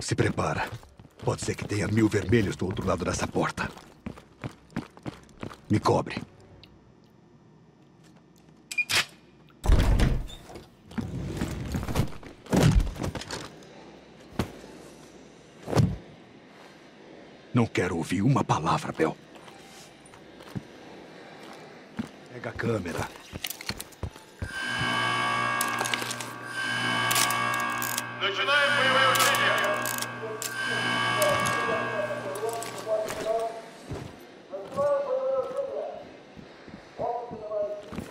[SPEAKER 11] Se prepara. Pode ser que tenha mil vermelhos do outro lado dessa porta. Me cobre. Não quero ouvir uma palavra, Bel. Pega a câmera.
[SPEAKER 30] Начинаем боевые усилия.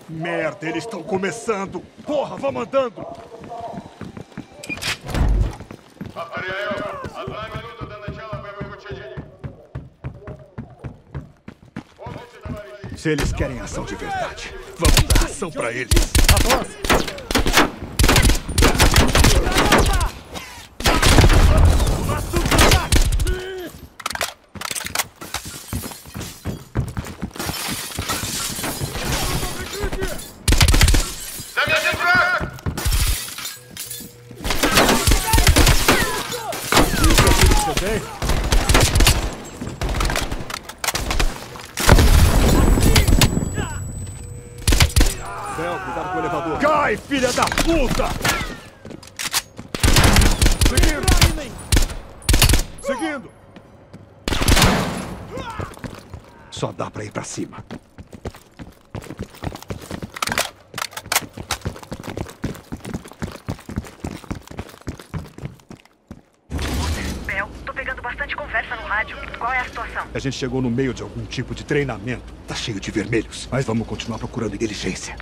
[SPEAKER 29] Merda, eles estão começando! Porra, vamos andando!
[SPEAKER 11] Se eles querem ação de verdade, vamos dar ação pra eles.
[SPEAKER 29] Puta! Seguindo! Seguindo!
[SPEAKER 11] Só dá pra ir pra cima.
[SPEAKER 14] Bel, tô pegando bastante conversa no rádio. Qual é a situação?
[SPEAKER 11] A gente chegou no meio de algum tipo de treinamento. Tá cheio de vermelhos. Mas vamos continuar procurando inteligência.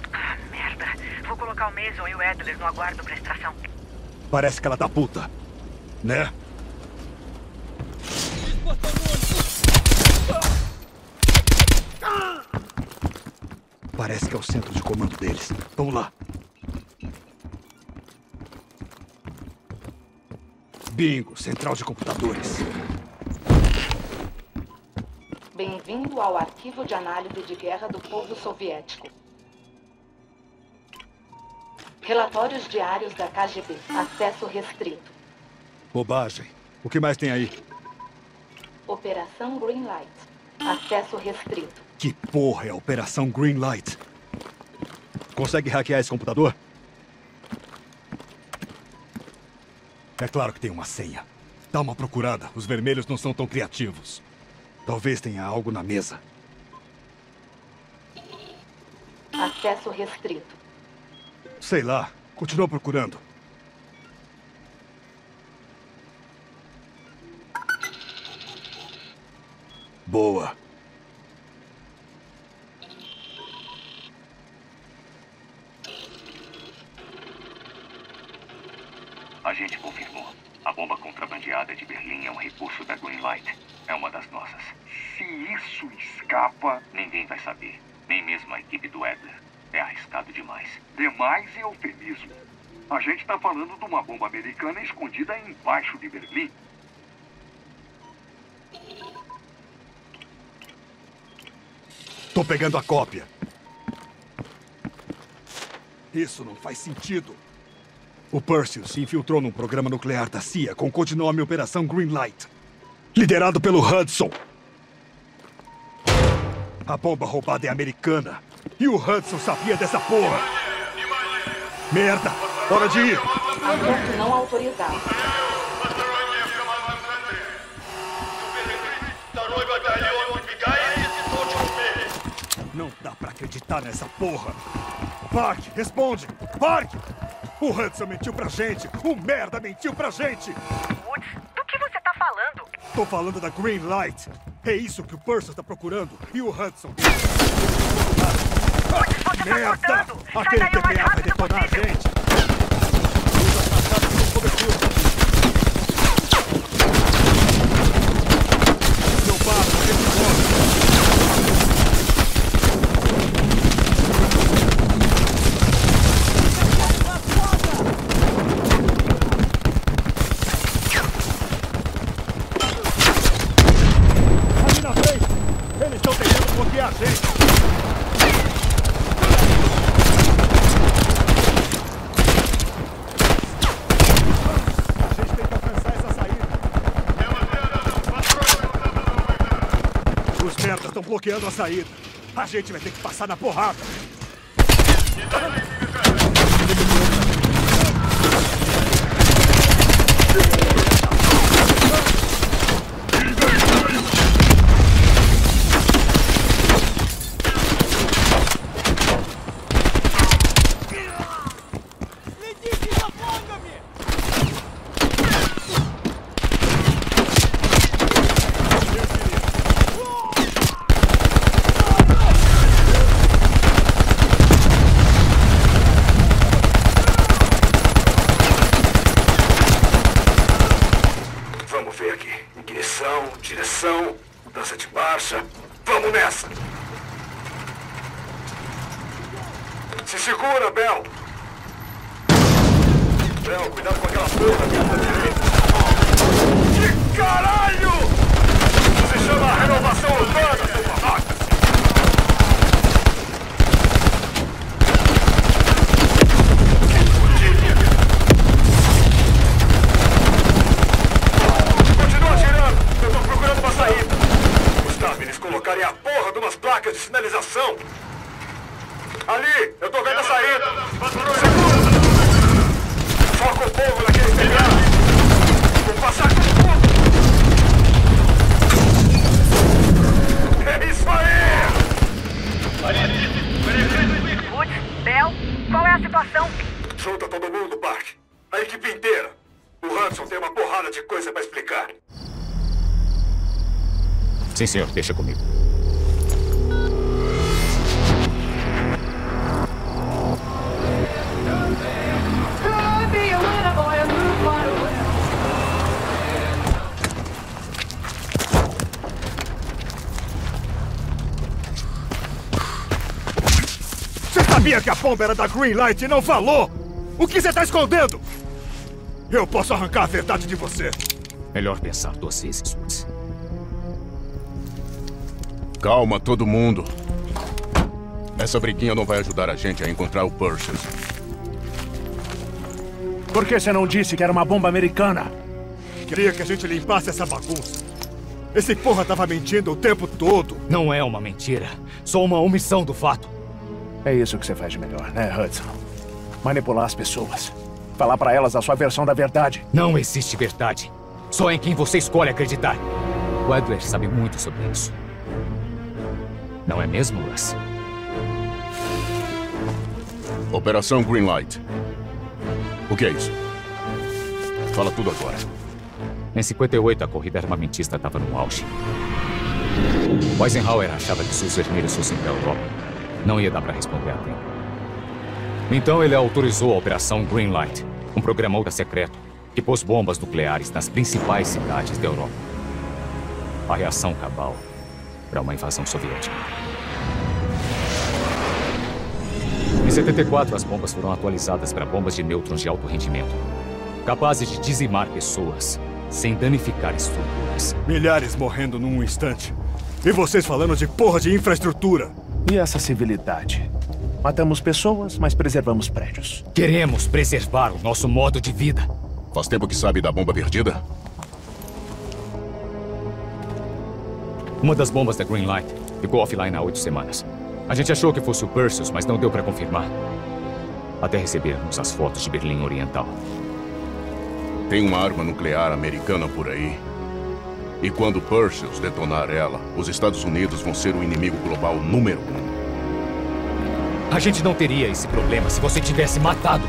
[SPEAKER 14] Mason e o Adler no aguardo pra extração.
[SPEAKER 11] Parece que ela tá puta. Né? Parece que é o centro de comando deles. Vamos lá. Bingo, central de computadores.
[SPEAKER 31] Bem-vindo ao Arquivo de Análise de Guerra do Povo Soviético. Relatórios diários da KGB. Acesso restrito.
[SPEAKER 11] Bobagem. O que mais tem aí?
[SPEAKER 31] Operação Greenlight. Acesso restrito.
[SPEAKER 11] Que porra é a Operação Greenlight? Consegue hackear esse computador? É claro que tem uma senha. Dá uma procurada. Os vermelhos não são tão criativos. Talvez tenha algo na mesa.
[SPEAKER 31] Acesso restrito.
[SPEAKER 11] Sei lá. Continua procurando.
[SPEAKER 6] boa.
[SPEAKER 17] A gente confirmou. A bomba contrabandeada de Berlim é um recurso da Greenlight. É uma das nossas. Se isso escapa, ninguém vai saber. Nem mesmo a equipe do Edler. É arriscado demais.
[SPEAKER 21] Demais e eufemismo. A gente está falando de uma bomba americana escondida embaixo de Berlim.
[SPEAKER 11] Tô pegando a cópia. Isso não faz sentido. O Perseus se infiltrou num programa nuclear da CIA com codinome Operação Greenlight, liderado pelo Hudson. A bomba roubada é americana. E o Hudson sabia dessa porra. Merda! Hora de ir!
[SPEAKER 31] Ponto não autorizado.
[SPEAKER 11] Não dá pra acreditar nessa porra. Park, responde! Park! O Hudson mentiu pra gente! O merda mentiu pra gente!
[SPEAKER 32] Woods, do que você tá falando?
[SPEAKER 11] Tô falando da Green Light. É isso que o Percy tá procurando. E o Hudson. Merda! Aquele TPA vai
[SPEAKER 32] rápido
[SPEAKER 11] detonar a gente! Não para, a gente corre! Ali na frente! Eles estão tentando bloquear a gente! A gente tem que alcançar essa saída. Os merdas estão bloqueando a saída. A gente vai ter que passar na porrada.
[SPEAKER 21] Vamos ver aqui. Ignição, direção, mudança de marcha. Vamos nessa! Se segura, Bel! Bel, cuidado com aquela porra ali à tua direita. Que caralho! Isso se chama renovação urbana, seu babaca! Continua atirando! Eu tô procurando uma saída! Gustavo, eles colocarem a porra de umas placas de sinalização! Ali! Eu tô vendo a saída! Segura! Foca o povo naquele telhado! Vou passar com tudo! É isso aí!
[SPEAKER 32] Woods, Bell, qual é a situação?
[SPEAKER 21] Junta todo mundo, Park. A equipe inteira. O Hudson tem uma porrada de coisa pra explicar.
[SPEAKER 12] Sim, senhor, deixa comigo.
[SPEAKER 11] Você sabia que a bomba era da Greenlight e não falou? O que você tá escondendo? Eu posso arrancar a verdade de você.
[SPEAKER 12] Melhor pensar duas vezes, Woods.
[SPEAKER 7] Calma, todo mundo. Essa briguinha não vai ajudar a gente a encontrar o Perseus.
[SPEAKER 6] Por que você não disse que era uma bomba americana?
[SPEAKER 11] Queria que a gente limpasse essa bagunça. Esse porra tava mentindo o tempo todo.
[SPEAKER 12] Não é uma mentira, só uma omissão do fato.
[SPEAKER 6] É isso que você faz de melhor, né, Hudson? Manipular as pessoas. Falar pra elas a sua versão da verdade.
[SPEAKER 12] Não existe verdade. Só em quem você escolhe acreditar. O Adler sabe muito sobre isso. Não é mesmo, Russ?
[SPEAKER 7] Operação Greenlight. O que é isso? Fala tudo agora.
[SPEAKER 12] Em 58, a corrida armamentista estava no auge. Eisenhower achava que se os vermelhos fossem para a Europa, não ia dar para responder a tempo. Então ele autorizou a Operação Greenlight, um programa ultra secreto que pôs bombas nucleares nas principais cidades da Europa. A reação cabal para uma invasão soviética. Em 74, as bombas foram atualizadas para bombas de nêutrons de alto rendimento, capazes de dizimar pessoas sem danificar estruturas.
[SPEAKER 11] Milhares morrendo num instante. E vocês falando de porra de infraestrutura.
[SPEAKER 6] E essa civilidade? Matamos pessoas, mas preservamos prédios.
[SPEAKER 12] Queremos preservar o nosso modo de vida.
[SPEAKER 7] Faz tempo que sabe da bomba perdida?
[SPEAKER 12] Uma das bombas da Greenlight ficou offline há oito semanas. A gente achou que fosse o Perseus, mas não deu para confirmar. Até recebermos as fotos de Berlim Oriental.
[SPEAKER 7] Tem uma arma nuclear americana por aí. E quando Perseus detonar ela, os Estados Unidos vão ser o inimigo global número um.
[SPEAKER 12] A gente não teria esse problema se você tivesse matado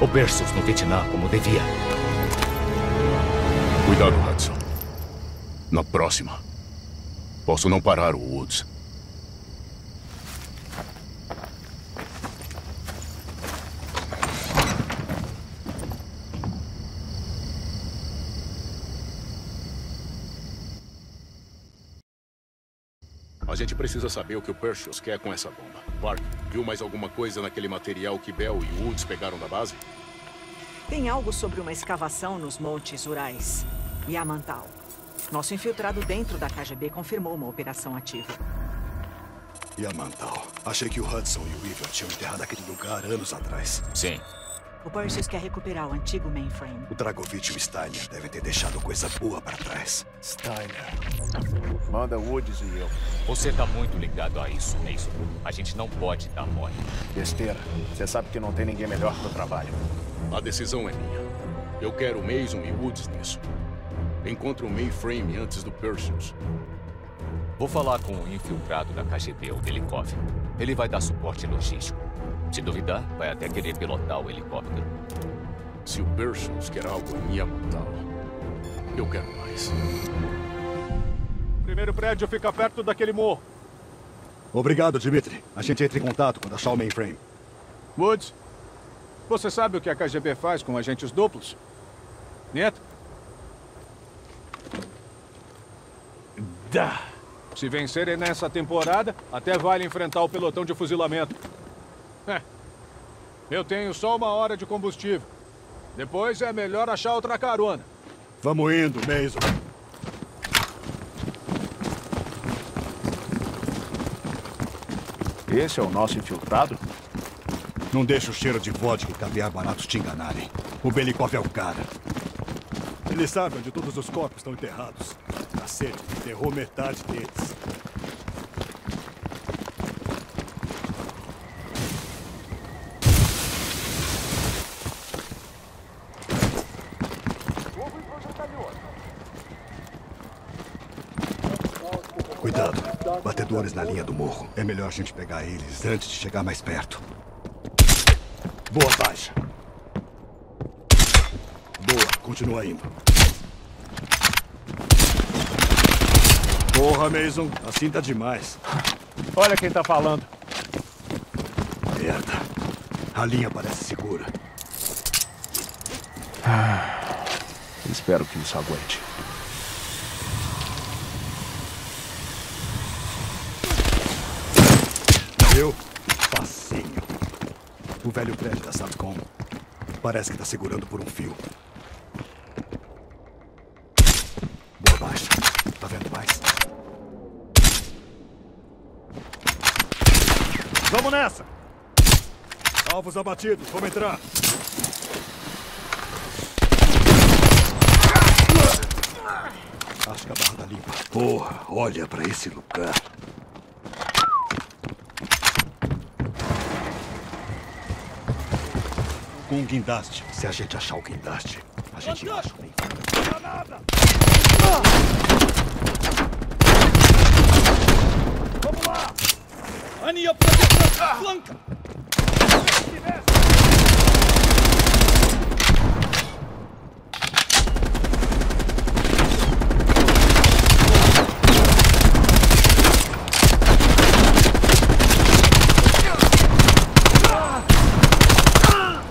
[SPEAKER 12] o Perseus no Vietnã como devia.
[SPEAKER 7] Cuidado, Hudson. Na próxima, posso não parar o Woods. A gente precisa saber o que o Perseus quer com essa bomba. Park, viu mais alguma coisa naquele material que Bell e Woods pegaram da base?
[SPEAKER 14] Tem algo sobre uma escavação nos Montes Urais. Yamantal. Nosso infiltrado dentro da KGB confirmou uma operação ativa.
[SPEAKER 8] Yamantal. Achei que o Hudson e o Weaver tinham enterrado aquele lugar anos atrás.
[SPEAKER 12] Sim.
[SPEAKER 14] O Perseus quer recuperar o antigo mainframe.
[SPEAKER 8] O Dragovich e o Steiner devem ter deixado coisa boa para trás.
[SPEAKER 6] Steiner. Manda Woods e eu.
[SPEAKER 12] Você tá muito ligado a isso, Mason. A gente não pode dar mole.
[SPEAKER 6] Besteira. Você sabe que não tem ninguém melhor pro trabalho.
[SPEAKER 7] A decisão é minha. Eu quero Mason e Woods nisso. Encontro o mainframe antes do Perseus.
[SPEAKER 12] Vou falar com o infiltrado da KGB, o Belikov. Ele vai dar suporte logístico. Se duvidar, vai até querer pilotar o helicóptero.
[SPEAKER 7] Se o Perseus quer algo em Yamantal, eu quero mais.
[SPEAKER 11] O primeiro prédio fica perto daquele morro.
[SPEAKER 8] Obrigado, Dimitri. A gente entra em contato quando achar o mainframe.
[SPEAKER 33] Woods, você sabe o que a KGB faz com agentes duplos? Neto? Dá. Se vencerem nessa temporada, até vale enfrentar o pelotão de fuzilamento. É. Eu tenho só uma hora de combustível. Depois é melhor achar outra carona.
[SPEAKER 11] Vamos indo, Mason.
[SPEAKER 6] Esse é o nosso infiltrado?
[SPEAKER 11] Não deixa o cheiro de vodka e caviar baratos te enganarem. O Belikov é o cara. Ele sabe onde todos os corpos estão enterrados. Cacete, enterrou metade deles.
[SPEAKER 8] Cuidado. Batedores na linha do morro. É melhor a gente pegar eles antes de chegar mais perto.
[SPEAKER 11] Boa baixa.
[SPEAKER 8] Boa, continua indo.
[SPEAKER 11] Porra, Mason. Assim tá demais.
[SPEAKER 6] Olha quem tá falando.
[SPEAKER 8] Merda. A linha parece segura.
[SPEAKER 6] Ah, espero que isso aguente.
[SPEAKER 8] Eu? Facinho. O velho prédio da Satcom. Parece que tá segurando por um fio. Boa baixa. Tá vendo mais?
[SPEAKER 11] Vamos nessa! Abatidos, vamos entrar.
[SPEAKER 8] Acho que a barra tá limpa. Porra, olha pra esse lugar.
[SPEAKER 11] Com um guindaste.
[SPEAKER 8] Se a gente achar o guindaste, a gente acha o bem.
[SPEAKER 34] Vamos lá! Ania proteção flanca!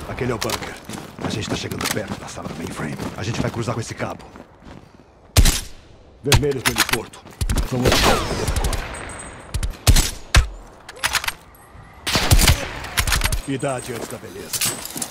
[SPEAKER 11] Aquele é o bunker. A gente tá chegando perto da sala do mainframe. A gente vai cruzar com esse cabo. Vermelhos do heliporto. Vamos Idade antes da beleza.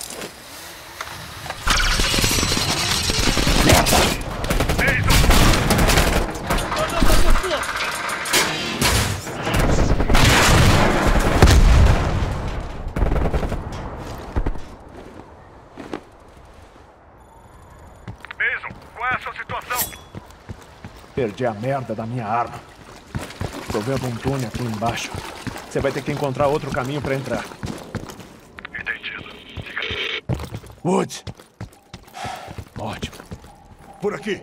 [SPEAKER 15] Perdi a merda da minha arma. Tô vendo um túnel aqui embaixo. Você vai ter que encontrar outro caminho pra entrar.
[SPEAKER 25] Entendido.
[SPEAKER 15] Woods! Ótimo.
[SPEAKER 11] Por aqui.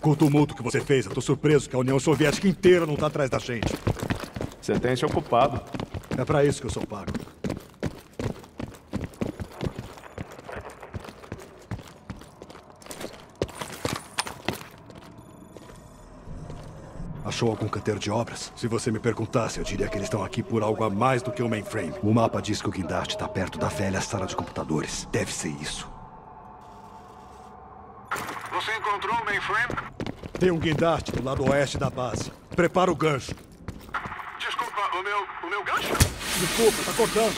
[SPEAKER 11] Com o tumulto que você fez, eu tô surpreso que a União Soviética inteira não tá atrás da gente.
[SPEAKER 15] Você tem se ocupado.
[SPEAKER 11] É pra isso que eu sou pago. Achou algum canteiro de obras? Se você me perguntasse, eu diria que eles estão aqui por algo a mais do que o mainframe. O mapa diz que o guindaste está perto da velha sala de computadores. Deve ser isso.
[SPEAKER 25] Você encontrou o mainframe?
[SPEAKER 11] Tem um guindaste do lado oeste da base. Prepara o gancho.
[SPEAKER 25] Desculpa, o meu, o meu gancho?
[SPEAKER 11] Desculpa, tá cortando.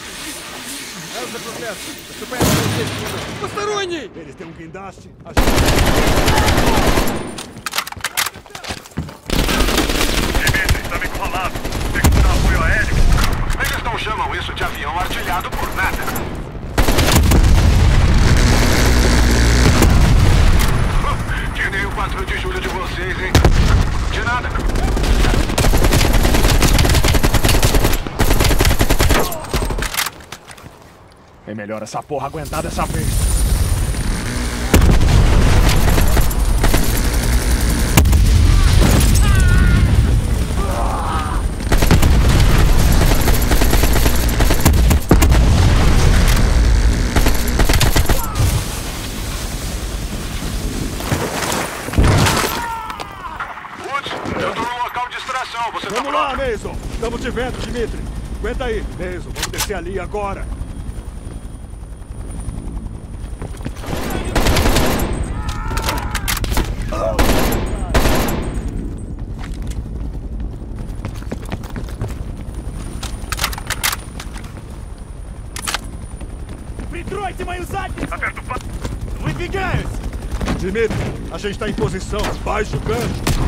[SPEAKER 35] É Essa processo. Você tá conhece o
[SPEAKER 11] Eles têm um guindaste, a
[SPEAKER 25] gente... artilhado por nada. Que nem o 4 de julho de vocês, hein? De nada.
[SPEAKER 15] É melhor essa porra aguentar dessa vez.
[SPEAKER 25] Woods, eu tô no local de extração. Você tá
[SPEAKER 11] Vamos lá, Mason. Estamos te vendo, Dimitri. Aguenta aí. Mason, vamos descer ali agora.
[SPEAKER 35] Прикройте мою задницу!
[SPEAKER 25] Aperta o pa...
[SPEAKER 35] Выдвигаюсь!
[SPEAKER 11] Dimitri, a gente tá em posição. Baixa o gancho.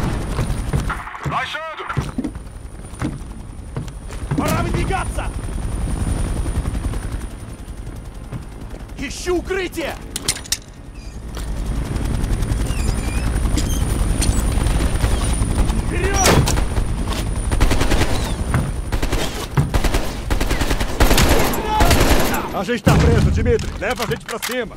[SPEAKER 35] укрытие! Вперед!
[SPEAKER 11] A gente tá preso, Dimitri. Leva a gente pra cima.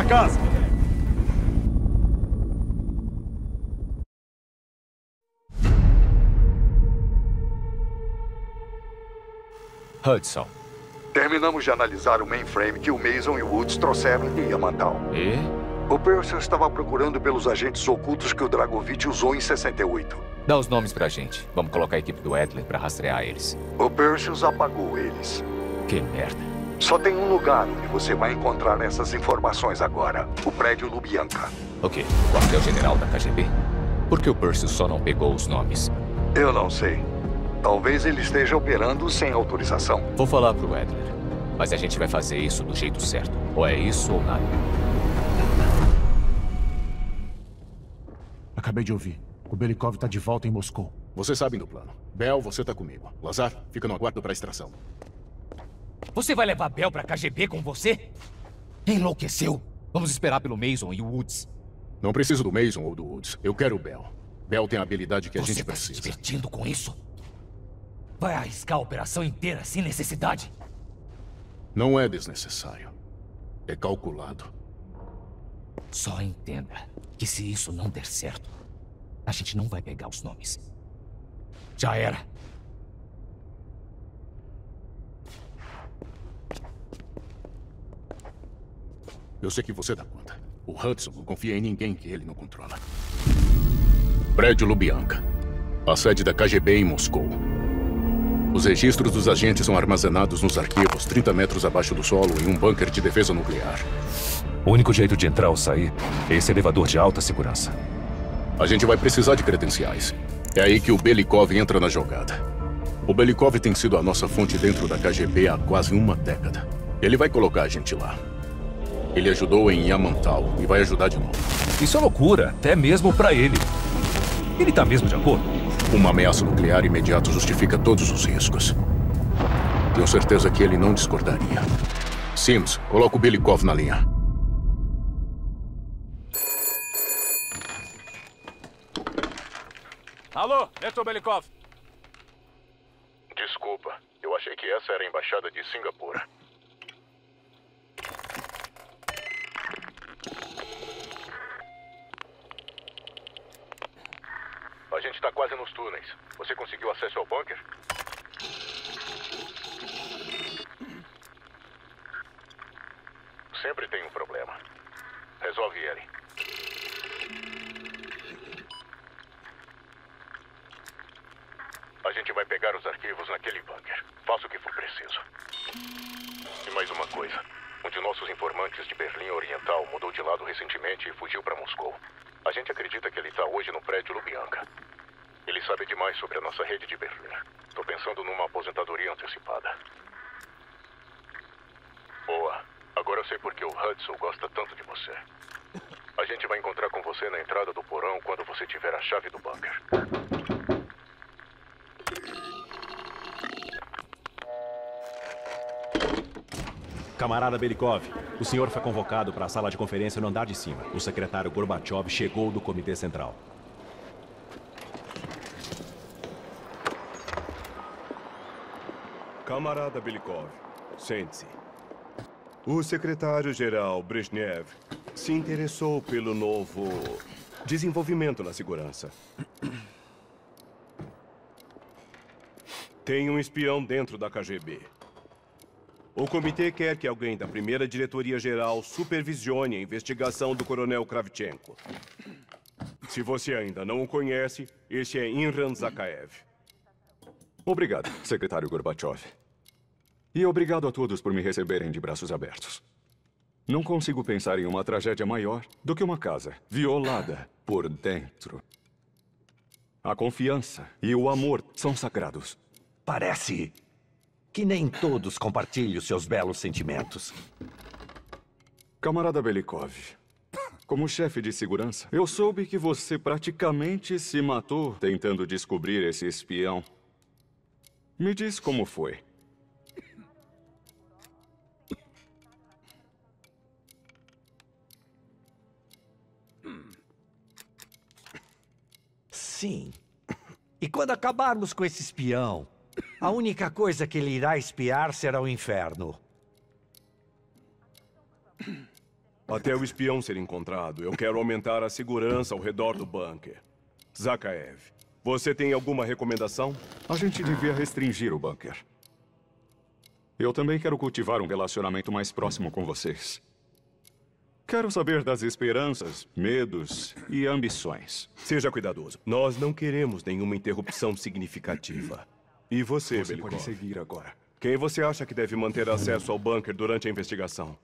[SPEAKER 11] Leva a gente pra casa.
[SPEAKER 12] Hudson.
[SPEAKER 10] Terminamos de analisar o mainframe que o Mason e o Woods trouxeram de Yamantal.
[SPEAKER 12] E?
[SPEAKER 10] O Percy estava procurando pelos agentes ocultos que o Dragovich usou em 68.
[SPEAKER 12] Dá os nomes pra gente. Vamos colocar a equipe do Edler pra rastrear eles.
[SPEAKER 10] O Perseus apagou eles.
[SPEAKER 12] Que merda.
[SPEAKER 10] Só tem um lugar onde você vai encontrar essas informações agora. O prédio Lubianka.
[SPEAKER 12] O quê? O quartel-general da KGB? Por que o Percy só não pegou os nomes?
[SPEAKER 10] Eu não sei. Talvez ele esteja operando sem autorização.
[SPEAKER 12] Vou falar pro Edler. Mas a gente vai fazer isso do jeito certo. Ou é isso ou nada.
[SPEAKER 6] Acabei de ouvir. O Belikov tá de volta em Moscou.
[SPEAKER 7] Vocês sabem do plano. Bel, você tá comigo. Lazar, fica no aguardo pra extração.
[SPEAKER 36] Você vai levar Bel pra KGB com você? Enlouqueceu? Vamos esperar pelo Mason e o Woods.
[SPEAKER 7] Não preciso do Mason ou do Woods. Eu quero o Bel. Bel tem a habilidade que a
[SPEAKER 36] Você
[SPEAKER 7] gente
[SPEAKER 36] tá se
[SPEAKER 7] precisa.
[SPEAKER 36] divertindo com isso? Vai arriscar a operação inteira sem necessidade?
[SPEAKER 7] Não é desnecessário. É calculado.
[SPEAKER 36] Só entenda que se isso não der certo, a gente não vai pegar os nomes. Já era.
[SPEAKER 7] Eu sei que você dá conta. O Hudson não confia em ninguém que ele não controla. Prédio Lubyanka. A sede da KGB em Moscou. Os registros dos agentes são armazenados nos arquivos 30 metros abaixo do solo em um bunker de defesa nuclear.
[SPEAKER 37] O único jeito de entrar ou sair é esse elevador de alta segurança.
[SPEAKER 7] A gente vai precisar de credenciais. É aí que o Belikov entra na jogada. O Belikov tem sido a nossa fonte dentro da KGB há quase uma década. Ele vai colocar a gente lá. Ele ajudou em Yamantal e vai ajudar de novo.
[SPEAKER 37] Isso é loucura, até mesmo pra ele. Ele tá mesmo de acordo?
[SPEAKER 7] Uma ameaça nuclear imediata justifica todos os riscos. Tenho certeza que ele não discordaria. Sims, coloca o Belikov na linha.
[SPEAKER 38] Alô, Neto Belikov.
[SPEAKER 7] Desculpa, eu achei que essa era a embaixada de Singapura. A gente tá quase nos túneis. Você conseguiu acesso ao bunker? Sempre tem um problema. Resolve ele. A gente vai pegar os arquivos naquele bunker. Faça o que for preciso. E mais uma coisa. Um de nossos informantes de Berlim Oriental mudou de lado recentemente e fugiu para Moscou. A gente acredita que ele está hoje no prédio Lubyanka. Ele sabe demais sobre a nossa rede de Berlim. Tô pensando numa aposentadoria antecipada. Boa. Agora eu sei por que o Hudson gosta tanto de você. A gente vai encontrar com você na entrada do porão quando você tiver a chave do bunker.
[SPEAKER 39] Camarada Belikov, o senhor foi convocado para a sala de conferência no andar de cima. O secretário Gorbachev chegou do Comitê Central.
[SPEAKER 19] Camarada Belikov, sente-se. O secretário-geral Brezhnev se interessou pelo novo desenvolvimento na segurança. Tem um espião dentro da KGB. O comitê quer que alguém da primeira diretoria-geral supervisione a investigação do coronel Kravchenko. Se você ainda não o conhece, este é Imran Zakaev.
[SPEAKER 40] Obrigado, secretário Gorbachev. E obrigado a todos por me receberem de braços abertos. Não consigo pensar em uma tragédia maior do que uma casa violada por dentro. A confiança e o amor são sagrados.
[SPEAKER 41] Parece que nem todos compartilham seus belos sentimentos.
[SPEAKER 40] Camarada Belikov, como chefe de segurança, eu soube que você praticamente se matou tentando descobrir esse espião. Me diz como foi.
[SPEAKER 41] Sim. E quando acabarmos com esse espião, a única coisa que ele irá espiar será o inferno.
[SPEAKER 19] Até o espião ser encontrado, eu quero aumentar a segurança ao redor do bunker. Zakaev, você tem alguma recomendação?
[SPEAKER 40] A gente devia restringir o bunker. Eu também quero cultivar um relacionamento mais próximo com vocês. Quero saber das esperanças, medos e ambições.
[SPEAKER 19] Seja cuidadoso. Nós não queremos nenhuma interrupção significativa. E você,
[SPEAKER 40] Você
[SPEAKER 19] Belikov?
[SPEAKER 40] pode seguir agora.
[SPEAKER 19] Quem você acha que deve manter acesso ao bunker durante a investigação?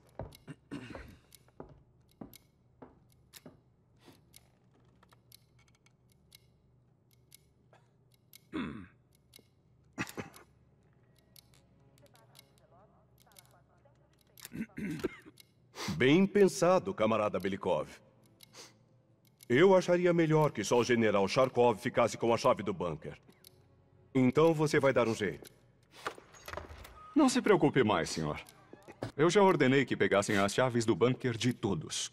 [SPEAKER 19] Bem pensado, camarada Belikov. Eu acharia melhor que só o general Charkov ficasse com a chave do bunker. Então você vai dar um jeito.
[SPEAKER 40] Não se preocupe mais, senhor. Eu já ordenei que pegassem as chaves do bunker de todos.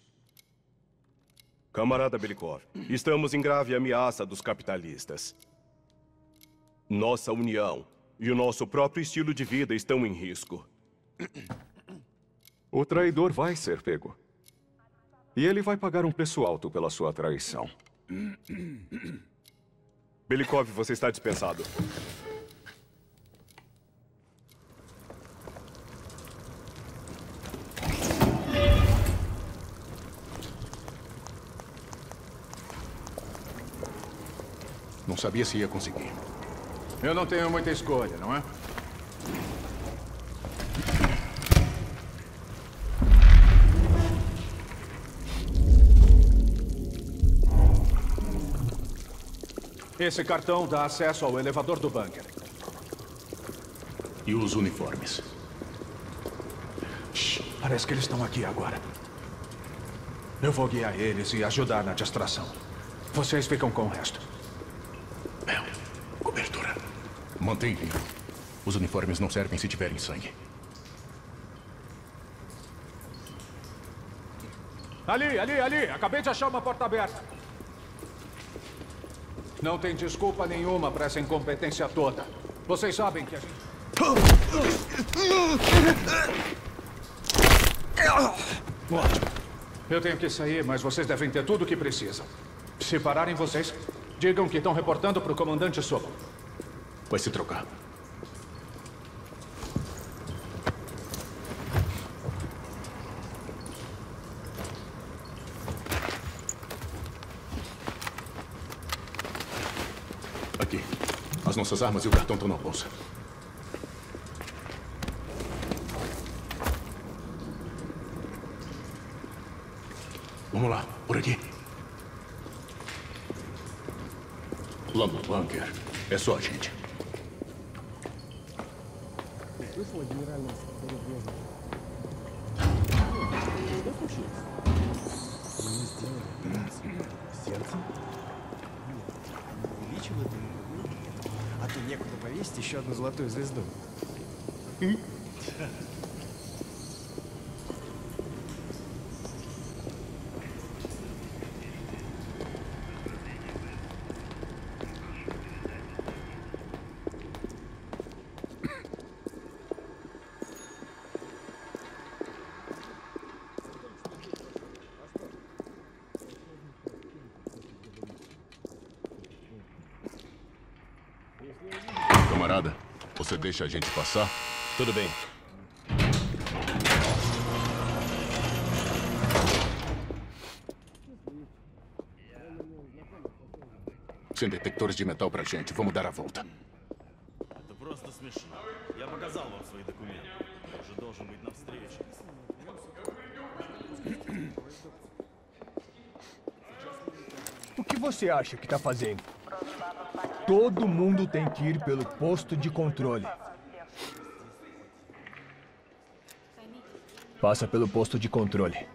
[SPEAKER 19] Camarada Belikov, estamos em grave ameaça dos capitalistas. Nossa união e o nosso próprio estilo de vida estão em risco.
[SPEAKER 40] O traidor vai ser pego. E ele vai pagar um preço alto pela sua traição.
[SPEAKER 19] Belikov, você está dispensado.
[SPEAKER 7] Não sabia se ia conseguir. Eu não tenho muita escolha, não é?
[SPEAKER 33] Esse cartão dá acesso ao elevador do bunker.
[SPEAKER 7] E os uniformes?
[SPEAKER 33] Shh, parece que eles estão aqui agora. Eu vou guiar eles e ajudar na distração. Vocês ficam com o resto.
[SPEAKER 7] Bel, cobertura. Mantém limpo. Os uniformes não servem se tiverem sangue.
[SPEAKER 33] Ali, ali, ali! Acabei de achar uma porta aberta. Não tem desculpa nenhuma para essa incompetência toda. Vocês sabem que a gente. Ótimo. Eu tenho que sair, mas vocês devem ter tudo o que precisam. Se pararem vocês, digam que estão reportando para o comandante Solo.
[SPEAKER 7] Vai se trocar. Aqui. As nossas armas e o cartão estão na bolsa. Vamos lá, por aqui. Lá no bunker. É só a gente.
[SPEAKER 42] Слышала генерального секретаря Брежнева? Что случилось? Мы сделали операцию. Сердце? Нет, увеличил это А есть еще одну золотую звезду.
[SPEAKER 6] deixa a gente passar?
[SPEAKER 43] Tudo bem.
[SPEAKER 6] Sem detectores de metal pra gente, vamos dar a volta.
[SPEAKER 15] O que você acha que está fazendo? Todo mundo tem que ir pelo posto de controle. Passa pelo posto de controle.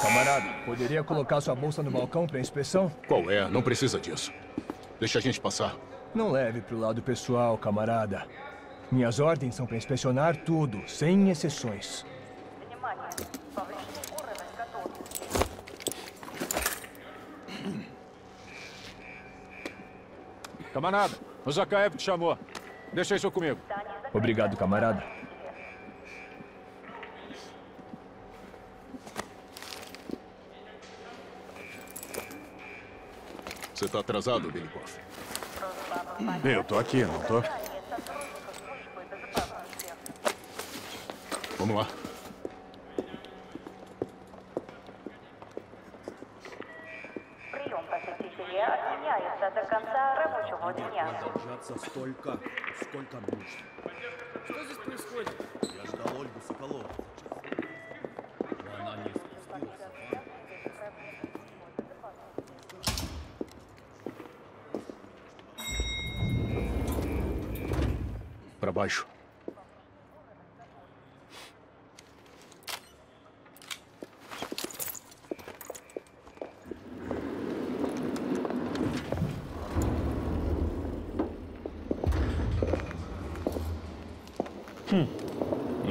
[SPEAKER 15] Camarada, poderia colocar sua bolsa no balcão para inspeção?
[SPEAKER 6] Qual é? Não precisa disso. Deixa a gente passar.
[SPEAKER 15] Não leve pro lado pessoal, camarada. Minhas ordens são para inspecionar tudo, sem exceções.
[SPEAKER 33] Camarada, o Zakaev te chamou. Deixa isso comigo.
[SPEAKER 15] Obrigado, camarada.
[SPEAKER 6] Você tá atrasado, Belikov?
[SPEAKER 7] Eu tô aqui, não tô?
[SPEAKER 6] Vamos lá.
[SPEAKER 40] 뭘까?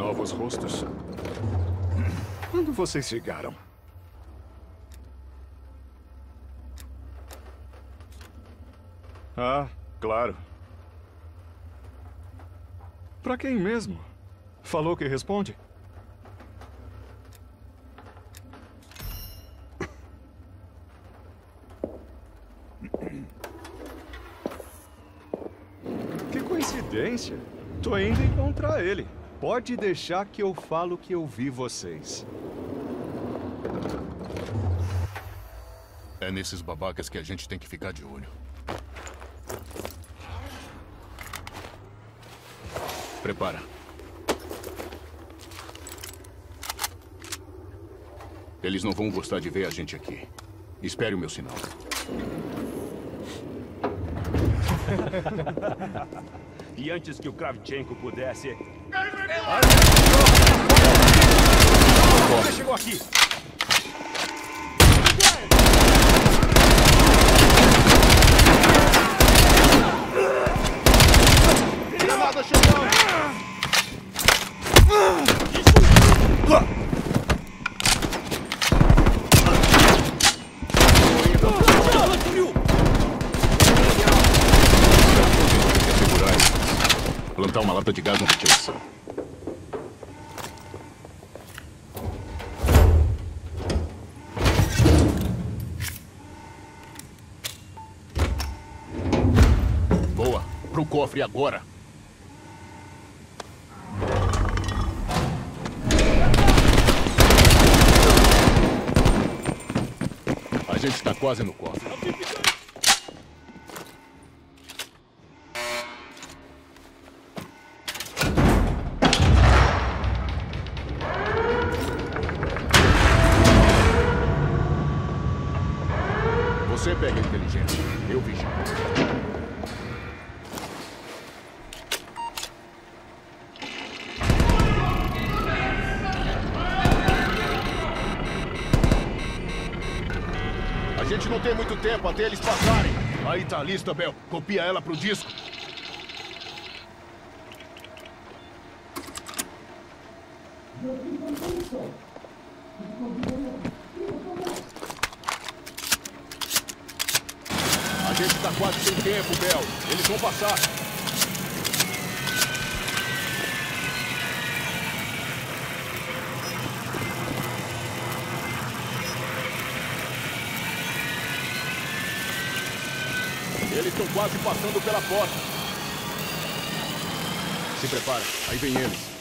[SPEAKER 40] Novos rostos. Quando vocês chegaram? Ah, claro. Pra quem mesmo? Falou que responde? Que coincidência. Tô indo encontrar ele. Pode deixar que eu falo que eu vi vocês.
[SPEAKER 7] É nesses babacas que a gente tem que ficar de olho. Prepara. Eles não vão gostar de ver a gente aqui. Espere o meu sinal.
[SPEAKER 44] e antes que o Kravchenko pudesse...
[SPEAKER 15] Você chegou aqui!
[SPEAKER 7] Cofre agora. A gente tá quase no cofre. Até eles passarem. Aí tá a lista, Bel. Copia ela pro disco. A gente tá quase sem tempo, Bel. Eles vão passar. Eles estão quase passando pela porta. Se prepara, aí vem eles.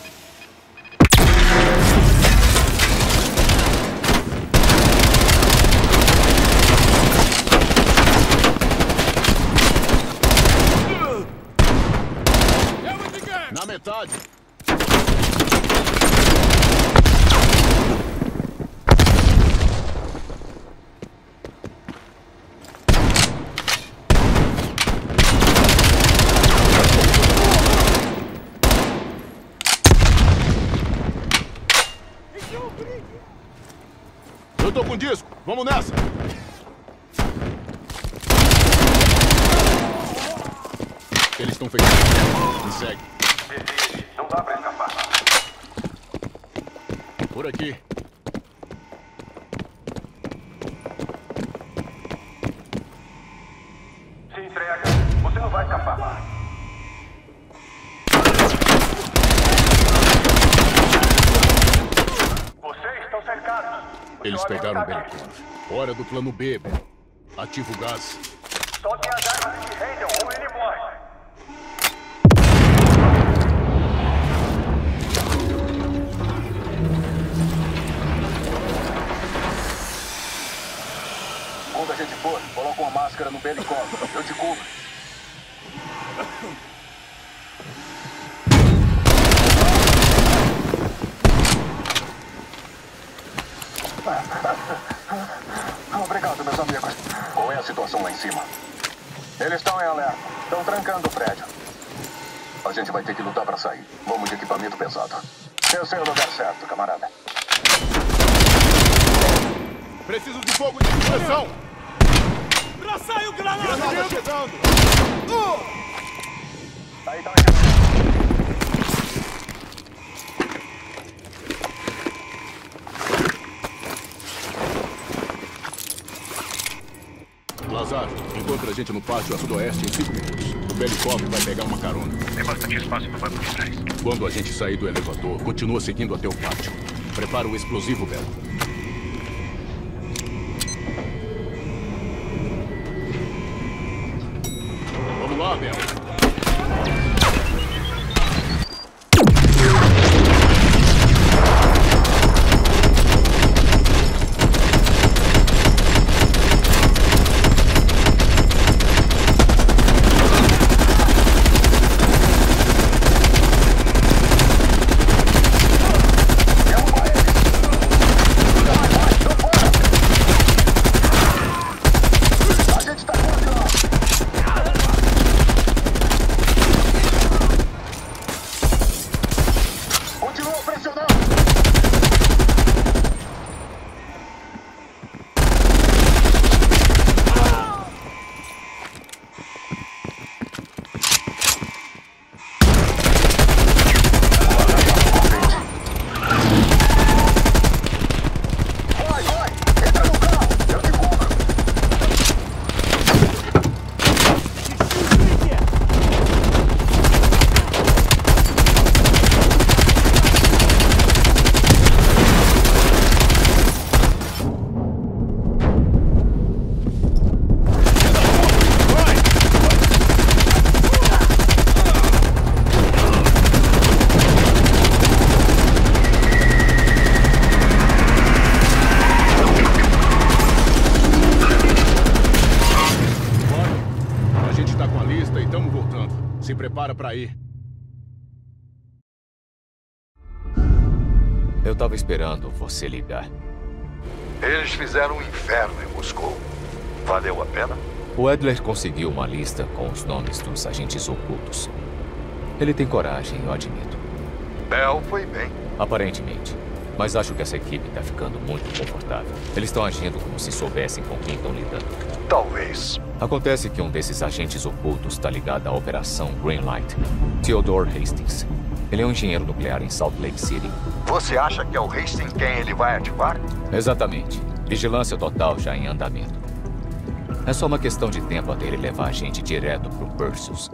[SPEAKER 7] Na metade. Eu tô com disco. Vamos nessa. Eles estão fechados. Segue.
[SPEAKER 15] Não dá pra escapar.
[SPEAKER 7] Por aqui.
[SPEAKER 15] Se entrega. Você não vai escapar. Vocês estão cercados.
[SPEAKER 7] Eles pegaram Belikov. Hora do plano B, Ben. Ativa o gás.
[SPEAKER 15] Soltem as armas e se rendam ou ele morre.
[SPEAKER 45] Quando a gente for, coloca uma máscara no Belikov. Eu te cubro. Obrigado, meus amigos. Qual é a situação lá em cima? Eles estão em alerta. Estão trancando o prédio. A gente vai ter que lutar para sair. Vamos de equipamento pesado. Esse é o lugar certo, camarada.
[SPEAKER 19] Preciso de fogo de supressão!
[SPEAKER 46] Pra sair o
[SPEAKER 19] granada! Granada chegando! Uh!
[SPEAKER 45] Aí tá,
[SPEAKER 7] gente no pátio a sudoeste em cinco minutos. O Belikov vai pegar uma carona.
[SPEAKER 45] Tem bastante espaço no banco de trás.
[SPEAKER 7] Quando a gente sair do elevador, continua seguindo até o pátio. Prepara o explosivo, Belo.
[SPEAKER 12] Esperando você ligar.
[SPEAKER 10] Eles fizeram um inferno em Moscou. Valeu a pena?
[SPEAKER 12] O Edler conseguiu uma lista com os nomes dos agentes ocultos. Ele tem coragem, eu admito.
[SPEAKER 10] Bell foi bem.
[SPEAKER 12] Aparentemente. Mas acho que essa equipe tá ficando muito confortável. Eles estão agindo como se soubessem com quem estão lidando.
[SPEAKER 10] Talvez.
[SPEAKER 12] Acontece que um desses agentes ocultos está ligado à Operação Greenlight. Theodore Hastings. Ele é um engenheiro nuclear em Salt Lake City.
[SPEAKER 10] Você acha que é o Hastings quem ele vai ativar?
[SPEAKER 12] Exatamente. Vigilância total já em andamento. É só uma questão de tempo até ele levar a gente direto pro Perseus.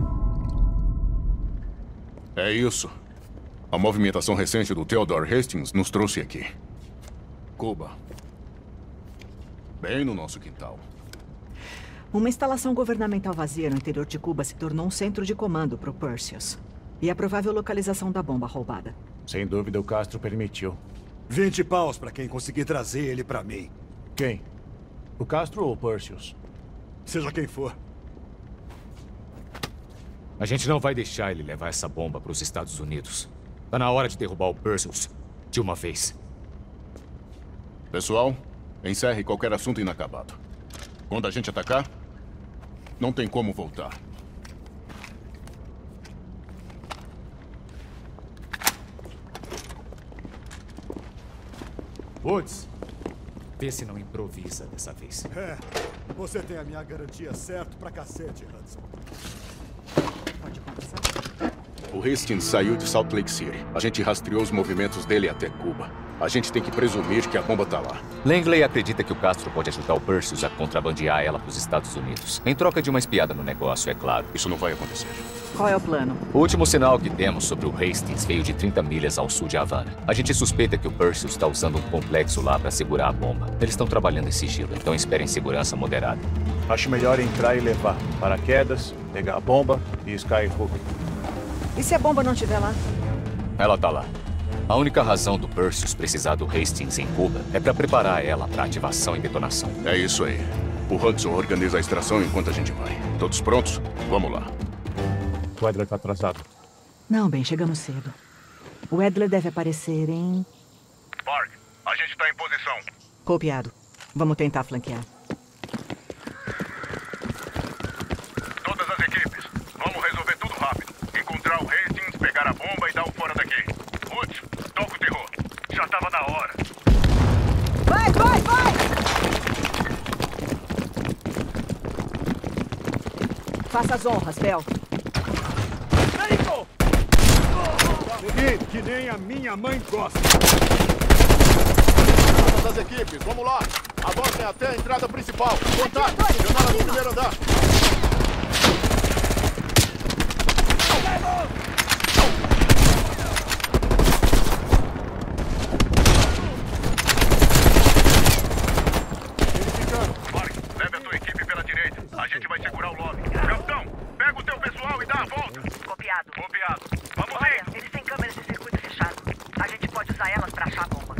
[SPEAKER 7] É isso. A movimentação recente do Theodore Hastings nos trouxe aqui. Cuba. Bem no nosso quintal.
[SPEAKER 14] Uma instalação governamental vazia no interior de Cuba se tornou um centro de comando para o Perseus. E a provável localização da bomba roubada.
[SPEAKER 6] Sem dúvida, o Castro permitiu.
[SPEAKER 25] 20 paus pra quem conseguir trazer ele pra mim.
[SPEAKER 6] Quem? O Castro ou o Perseus?
[SPEAKER 25] Seja quem for.
[SPEAKER 12] A gente não vai deixar ele levar essa bomba para os Estados Unidos. Tá na hora de derrubar o Perseus. De uma vez.
[SPEAKER 7] Pessoal, encerre qualquer assunto inacabado. Quando a gente atacar, não tem como voltar.
[SPEAKER 33] Woods.
[SPEAKER 12] Vê se não improvisa dessa vez.
[SPEAKER 25] É, você tem a minha garantia certo pra cacete, Hudson.
[SPEAKER 7] O Hastings saiu de Salt Lake City. A gente rastreou os movimentos dele até Cuba. A gente tem que presumir que a bomba tá lá.
[SPEAKER 12] Langley acredita que o Castro pode ajudar o Perseus a contrabandear ela para os Estados Unidos. Em troca de uma espiada no negócio, é claro.
[SPEAKER 7] Isso não vai acontecer.
[SPEAKER 14] Qual é o plano?
[SPEAKER 12] O último sinal que temos sobre o Hastings veio de 30 milhas ao sul de Havana. A gente suspeita que o Perseus está usando um complexo lá para segurar a bomba. Eles estão trabalhando em sigilo, então esperem segurança moderada.
[SPEAKER 6] Acho melhor entrar e levar paraquedas, pegar a bomba e Skyhook.
[SPEAKER 14] E se a bomba não estiver lá?
[SPEAKER 12] Ela tá lá. A única razão do Perseus precisar do Hastings em Cuba é para preparar ela para ativação e detonação.
[SPEAKER 7] É isso aí. O Hudson organiza a extração enquanto a gente vai. Todos prontos? Vamos lá.
[SPEAKER 6] O Edler tá atrasado.
[SPEAKER 14] Não, bem, chegamos cedo. O Edler deve aparecer em.
[SPEAKER 21] Park, a gente tá em posição.
[SPEAKER 14] Copiado. Vamos tentar flanquear.
[SPEAKER 21] Todas as equipes, vamos resolver tudo rápido. Encontrar o Hastings
[SPEAKER 16] Já tava na hora.
[SPEAKER 14] Vai, vai, vai! Faça as honras, Bel.
[SPEAKER 47] Seguinte, que nem a minha mãe gosta.
[SPEAKER 7] Todas as equipes, vamos lá. Avancem até a entrada principal. Contato. Janela do primeiro andar.
[SPEAKER 16] Mark, leve a tua equipe pela direita. A gente vai segurar o lobby. Capitão, pega o teu pessoal e dá a volta.
[SPEAKER 48] Copiado.
[SPEAKER 16] Copiado. Vamos
[SPEAKER 48] Olha, eles têm câmeras de circuito fechado. A gente pode usar elas pra achar a bomba.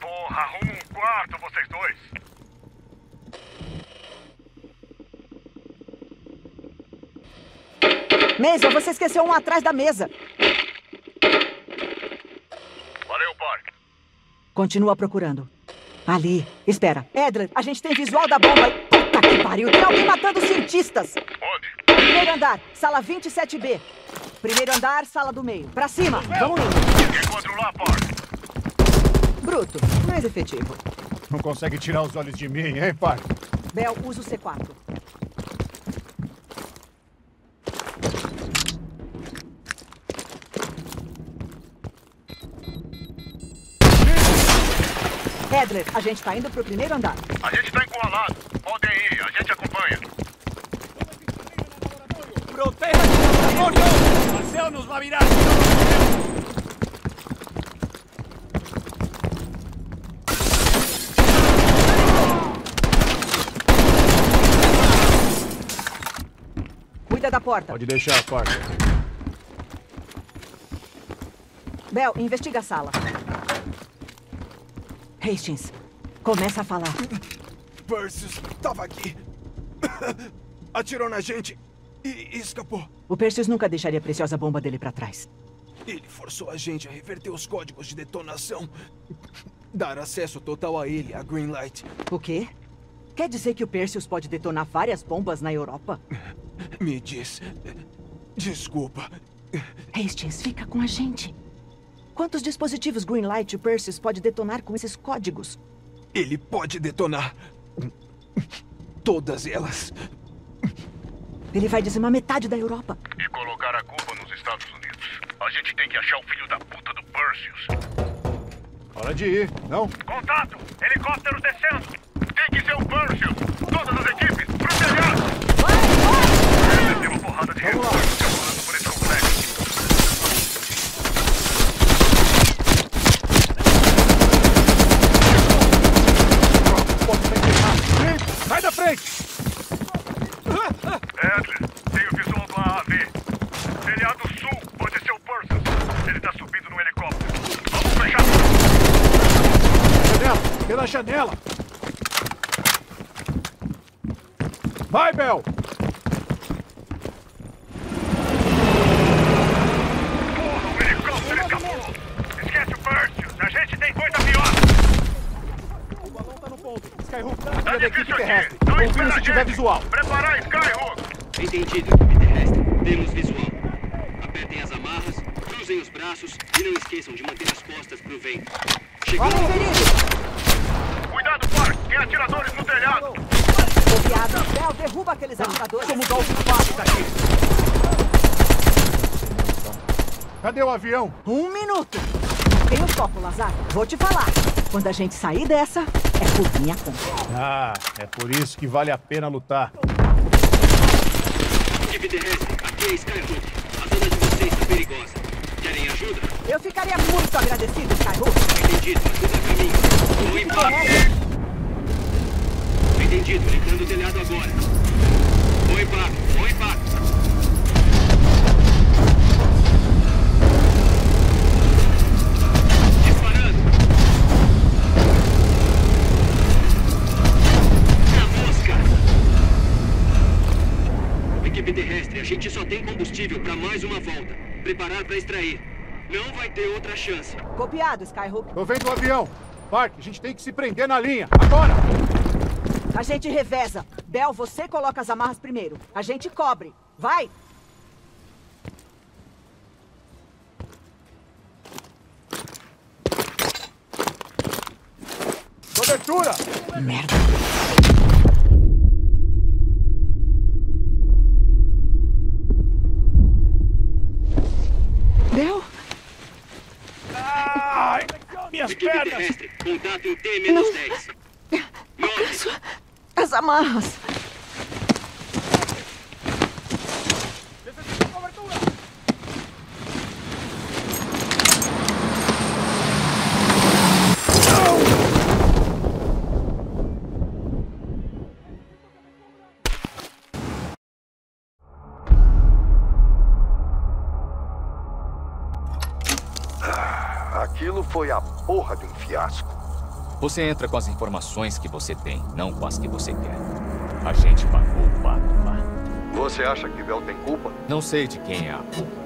[SPEAKER 16] Porra, arruma um quarto, vocês dois.
[SPEAKER 14] Mason, você esqueceu um atrás da mesa.
[SPEAKER 16] Valeu, Park.
[SPEAKER 14] Continua procurando. Ali. Espera. Edler, a gente tem visual da bomba. e- Puta que pariu. Tem alguém matando cientistas.
[SPEAKER 16] Onde?
[SPEAKER 14] Primeiro andar, sala 27B. Primeiro andar, sala do meio. Pra cima. Vamos indo.
[SPEAKER 16] Encontro lá, Park.
[SPEAKER 14] Bruto, mais efetivo.
[SPEAKER 11] Não consegue tirar os olhos de mim, hein, pai?
[SPEAKER 14] Bel, usa o C4. Edler, a gente tá indo pro primeiro andar.
[SPEAKER 16] A gente tá encurralado. Podem ir, a gente acompanha.
[SPEAKER 47] Proteja el laboratorio. Marcelo nos va a mirar.
[SPEAKER 14] Cuida da porta.
[SPEAKER 11] Pode deixar, Parker.
[SPEAKER 14] Bel, investiga a sala. Hastings, começa a falar.
[SPEAKER 49] Perseus tava aqui. Atirou na gente e, escapou.
[SPEAKER 14] O Perseus nunca deixaria a preciosa bomba dele pra trás.
[SPEAKER 49] Ele forçou a gente a reverter os códigos de detonação. Dar acesso total a ele, a Greenlight.
[SPEAKER 14] O quê? Quer dizer que o Perseus pode detonar várias bombas na Europa?
[SPEAKER 49] Me diz. Desculpa.
[SPEAKER 14] Hastings, fica com a gente. Quantos dispositivos Greenlight o Perseus pode detonar com esses códigos?
[SPEAKER 49] Ele pode detonar. Todas elas.
[SPEAKER 14] Ele vai dizimar metade da Europa.
[SPEAKER 16] E colocar a culpa nos Estados Unidos. A gente tem que achar o filho da puta do Perseus.
[SPEAKER 11] Hora de ir, não?
[SPEAKER 16] Contato! Helicóptero descendo! Tem que ser o Perseus! Todas as equipes, pro telhado! Vai, vai! Tem uma porrada de reforços circulando por esse complexo.
[SPEAKER 11] Sai da frente!
[SPEAKER 16] Edler, tem o visual do AAV. Telhado sul, pode ser o Perseus. Ele tá subindo no helicóptero. Vamos fechar.
[SPEAKER 11] Janela! Vai, Bel!
[SPEAKER 16] O helicóptero escapou. Esquece o Perseus. A gente tem coisa pior.
[SPEAKER 11] Skyhook,
[SPEAKER 16] Tá
[SPEAKER 11] da equipe
[SPEAKER 16] difícil
[SPEAKER 11] terrestre.
[SPEAKER 16] aqui. Não
[SPEAKER 11] Confirme
[SPEAKER 16] espera
[SPEAKER 11] se tiver visual.
[SPEAKER 16] Preparar Skyhook.
[SPEAKER 50] Entendido, equipe terrestre. Temos visual. Apertem as amarras, cruzem os braços e não esqueçam de manter as costas pro vento. Chegando.
[SPEAKER 16] Atiradores no telhado.
[SPEAKER 14] Copiado. Bel, derruba aqueles atiradores.
[SPEAKER 11] Vamos dar o passo daqui. Cadê o avião?
[SPEAKER 14] Um minuto. Tem um foco, Lazar. Vou te falar. Quando a gente sair dessa, é por minha conta.
[SPEAKER 11] Ah, é por isso que vale a pena lutar.
[SPEAKER 50] Equipe terrestre, aqui é Skyhook. A zona de vocês está perigosa. Querem ajuda?
[SPEAKER 14] Eu ficaria muito agradecido, Skyhook.
[SPEAKER 50] Entendido, ajuda a caminho. No impacto. Entendido, ligando o telhado agora. Bom impacto, bom impacto. Disparando. Na mosca. Equipe terrestre, a gente só tem combustível para mais uma volta. Preparar para extrair. Não vai ter outra chance.
[SPEAKER 14] Copiado, Skyhook.
[SPEAKER 11] Tô vendo o avião. Park, a gente tem que se prender na linha. Agora!
[SPEAKER 14] A gente reveza. Bel, você coloca as amarras primeiro. A gente cobre. Vai!
[SPEAKER 11] Cobertura!
[SPEAKER 14] Merda. Bel?
[SPEAKER 11] Ai, minhas pernas!
[SPEAKER 50] contato em T-10.
[SPEAKER 14] Alcanço as amarras.
[SPEAKER 10] Aquilo foi a porra de um fiasco.
[SPEAKER 12] Você entra com as informações que você tem, não com as que você quer. A gente pagou o pato lá.
[SPEAKER 10] Você acha que Bel tem culpa?
[SPEAKER 12] Não sei de quem é a culpa.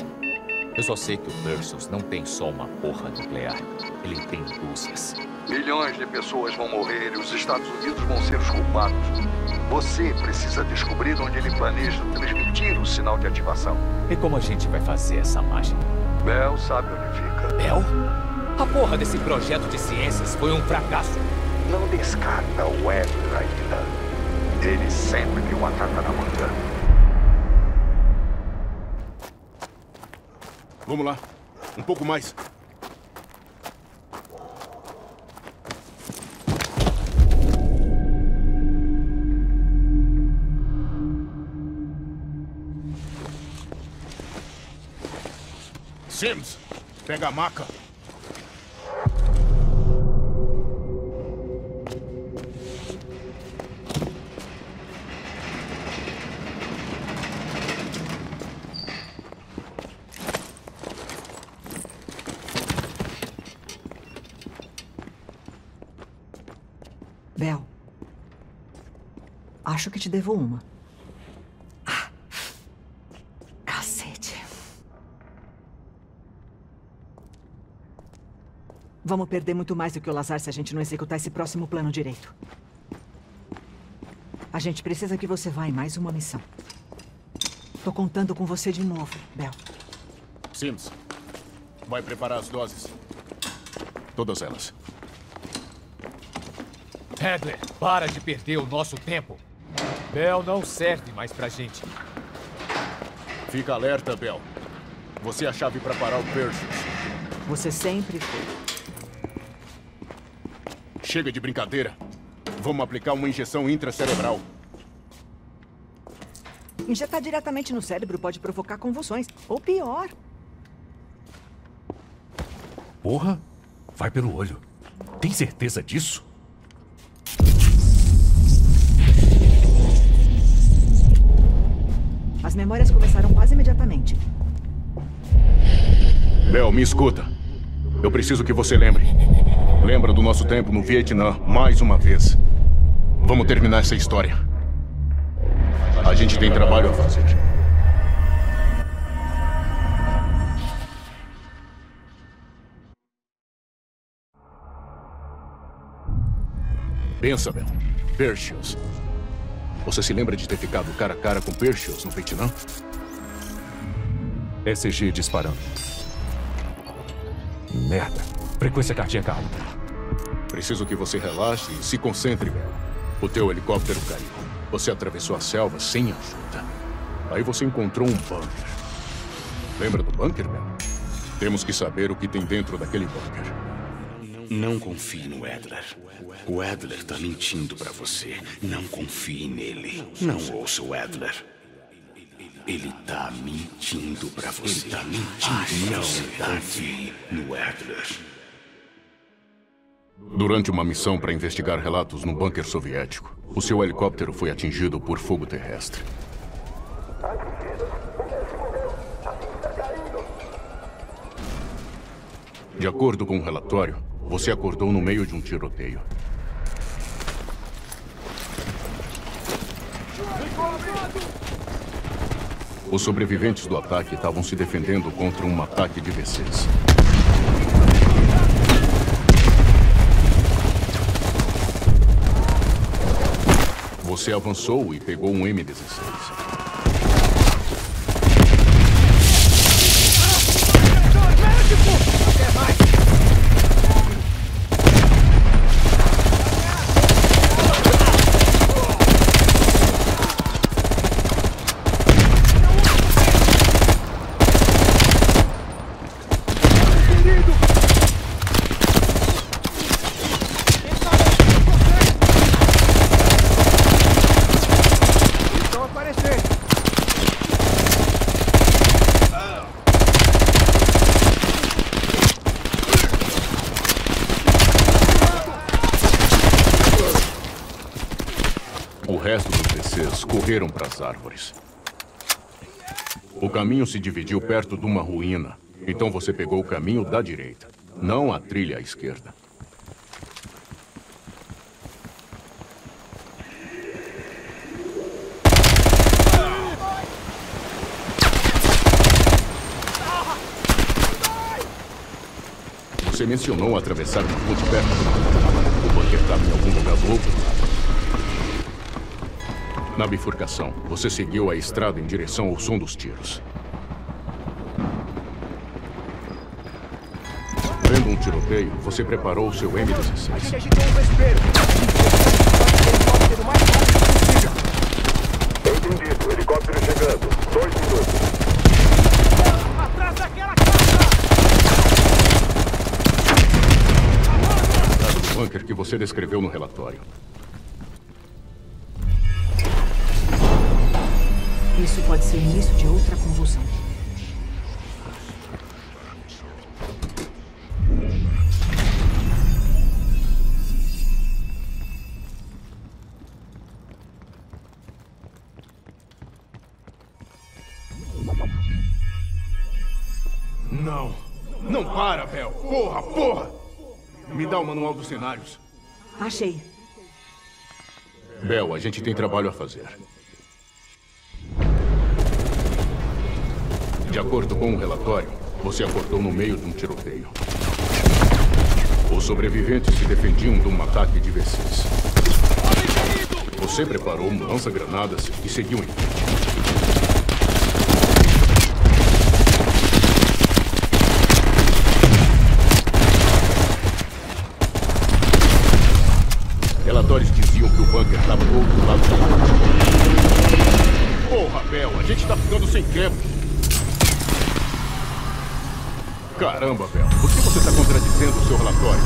[SPEAKER 12] Eu só sei que o Perseus não tem só uma porra nuclear. Ele tem indústrias.
[SPEAKER 10] Milhões de pessoas vão morrer e os Estados Unidos vão ser os culpados. Você precisa descobrir onde ele planeja transmitir o sinal de ativação.
[SPEAKER 12] E como a gente vai fazer essa mágica?
[SPEAKER 10] Bel sabe onde fica.
[SPEAKER 12] Bel? A porra desse projeto de ciências foi um fracasso.
[SPEAKER 10] Não descarta o Edward ainda. Ele sempre tem uma carta na manga.
[SPEAKER 51] Vamos lá. Um pouco mais.
[SPEAKER 7] Sims, pega a maca.
[SPEAKER 14] Acho que te devo uma. Ah. Cacete. Vamos perder muito mais do que o Lazar se a gente não executar esse próximo plano direito. A gente precisa que você vá em mais uma missão. Tô contando com você de novo, Bel.
[SPEAKER 7] Sims, vai preparar as doses. Todas elas.
[SPEAKER 12] Hadley, para de perder o nosso tempo. Bel não serve mais pra gente.
[SPEAKER 7] Fica alerta, Bel. Você é a chave para parar o Perseus.
[SPEAKER 14] Você sempre foi.
[SPEAKER 7] Chega de brincadeira. Vamos aplicar uma injeção intracerebral.
[SPEAKER 14] Injetar diretamente no cérebro pode provocar convulsões. Ou pior.
[SPEAKER 15] Porra, vai pelo olho. Tem certeza disso?
[SPEAKER 14] As memórias começaram quase imediatamente.
[SPEAKER 7] Bel, me escuta. Eu preciso que você lembre. Lembra do nosso tempo no Vietnã, mais uma vez. Vamos terminar essa história. A gente tem trabalho a fazer. Pensa, Bel. Perseus. Você se lembra de ter ficado cara a cara com Perseus no Vietnã?
[SPEAKER 15] SG disparando. Merda. Frequência cardíaca alta.
[SPEAKER 7] Preciso que você relaxe e se concentre, Bel. O teu helicóptero caiu. Você atravessou a selva sem ajuda. Aí você encontrou um bunker. Lembra do bunker, Bel? Temos que saber o que tem dentro daquele bunker.
[SPEAKER 52] Não confie no Edler. O Edler tá mentindo pra você. Não confie nele. Não ouça o Edler. Ele tá mentindo pra você. Ele tá mentindo você. Não confie no Edler.
[SPEAKER 7] Durante uma missão para investigar relatos no bunker soviético, o seu helicóptero foi atingido por fogo terrestre. De acordo com o relatório, você acordou no meio de um tiroteio. Os sobreviventes do ataque estavam se defendendo contra um ataque de VCs. Você avançou e pegou um M16.
[SPEAKER 11] Estão aparecendo.
[SPEAKER 7] O resto dos PCs árvores. O caminho se dividiu perto de uma ruína. Então você pegou o caminho da direita, não a trilha à esquerda. Você mencionou atravessar uma ponte perto. O bunker estava em algum lugar lado. Na bifurcação, você seguiu a estrada em direção ao som dos tiros. Vendo um tiroteio, você preparou o seu
[SPEAKER 11] A gente
[SPEAKER 7] M16.
[SPEAKER 11] agitou um vespeiro. o mais rápido possível.
[SPEAKER 53] Entendido. Helicóptero chegando. Dois minutos.
[SPEAKER 11] Atrás daquela
[SPEAKER 7] do bunker que você descreveu no relatório.
[SPEAKER 14] Isso pode ser o início de outra convulsão.
[SPEAKER 7] Não! Não para, Bel! Porra, porra! Me dá o manual dos cenários.
[SPEAKER 14] Achei.
[SPEAKER 7] Bel, a gente tem trabalho a fazer. De acordo com o relatório, você acordou no meio de um tiroteio. Os sobreviventes se defendiam de um ataque de VCs. Você preparou um lança-granadas e seguiu em frente. Relatórios diziam que o bunker estava do outro lado da. Porra, Bel, a gente tá ficando sem tempo. Caramba, Bel, por que você está contradizendo o seu relatório?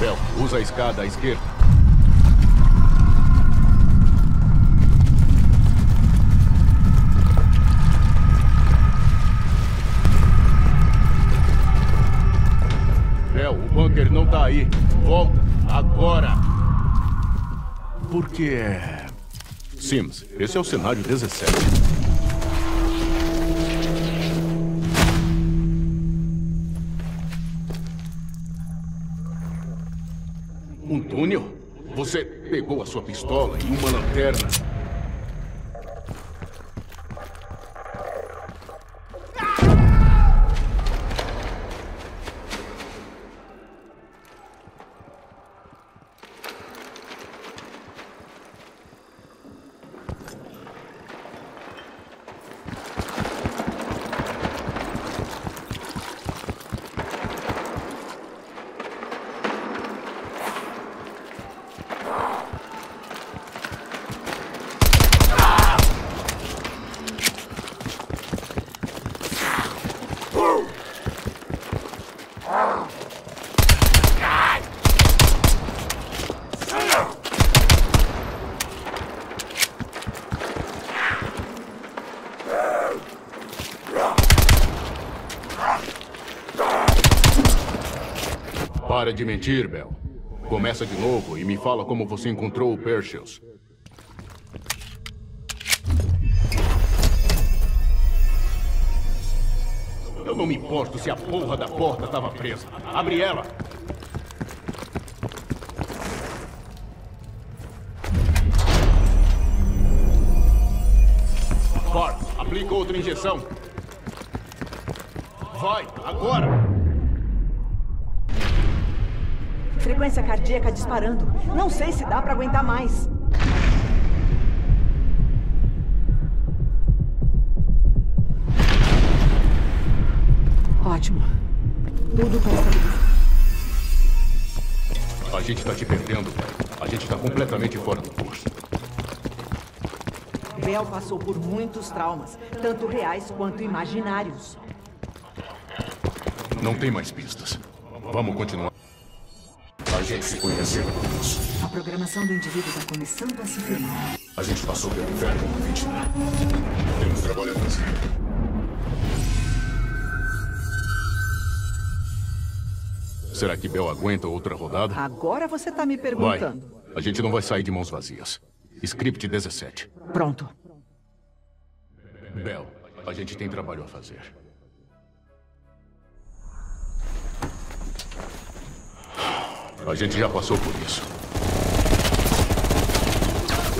[SPEAKER 7] Bel, usa a escada à esquerda. Bel, o bunker não tá aí. Volta, agora. Por que é... Sims, esse é o cenário 17. Um túnel? Você pegou a sua pistola e uma lanterna. De mentir, Bel. Começa de novo e me fala como você encontrou o Perseus. Eu não me importo se a porra da porta estava presa. Abre ela! Park, aplica outra injeção.
[SPEAKER 14] Disparando. Não sei se dá pra aguentar mais. Ótimo. Tudo para estabilizar.
[SPEAKER 7] A gente tá te perdendo. A gente tá completamente fora do curso.
[SPEAKER 14] Bel passou por muitos traumas, tanto reais quanto imaginários.
[SPEAKER 7] Não tem mais pistas. Vamos continuar. A gente se conheceu.
[SPEAKER 14] A programação do indivíduo está começando a se firmar.
[SPEAKER 7] A gente passou pelo inferno no Vietnã. Temos trabalho a fazer. Será que Bel aguenta outra rodada?
[SPEAKER 14] Agora você tá me
[SPEAKER 7] Vai.
[SPEAKER 14] perguntando.
[SPEAKER 7] A gente não vai sair de mãos vazias. Script 17.
[SPEAKER 14] Pronto.
[SPEAKER 7] Bel, a gente tem trabalho a fazer. A gente já passou por isso.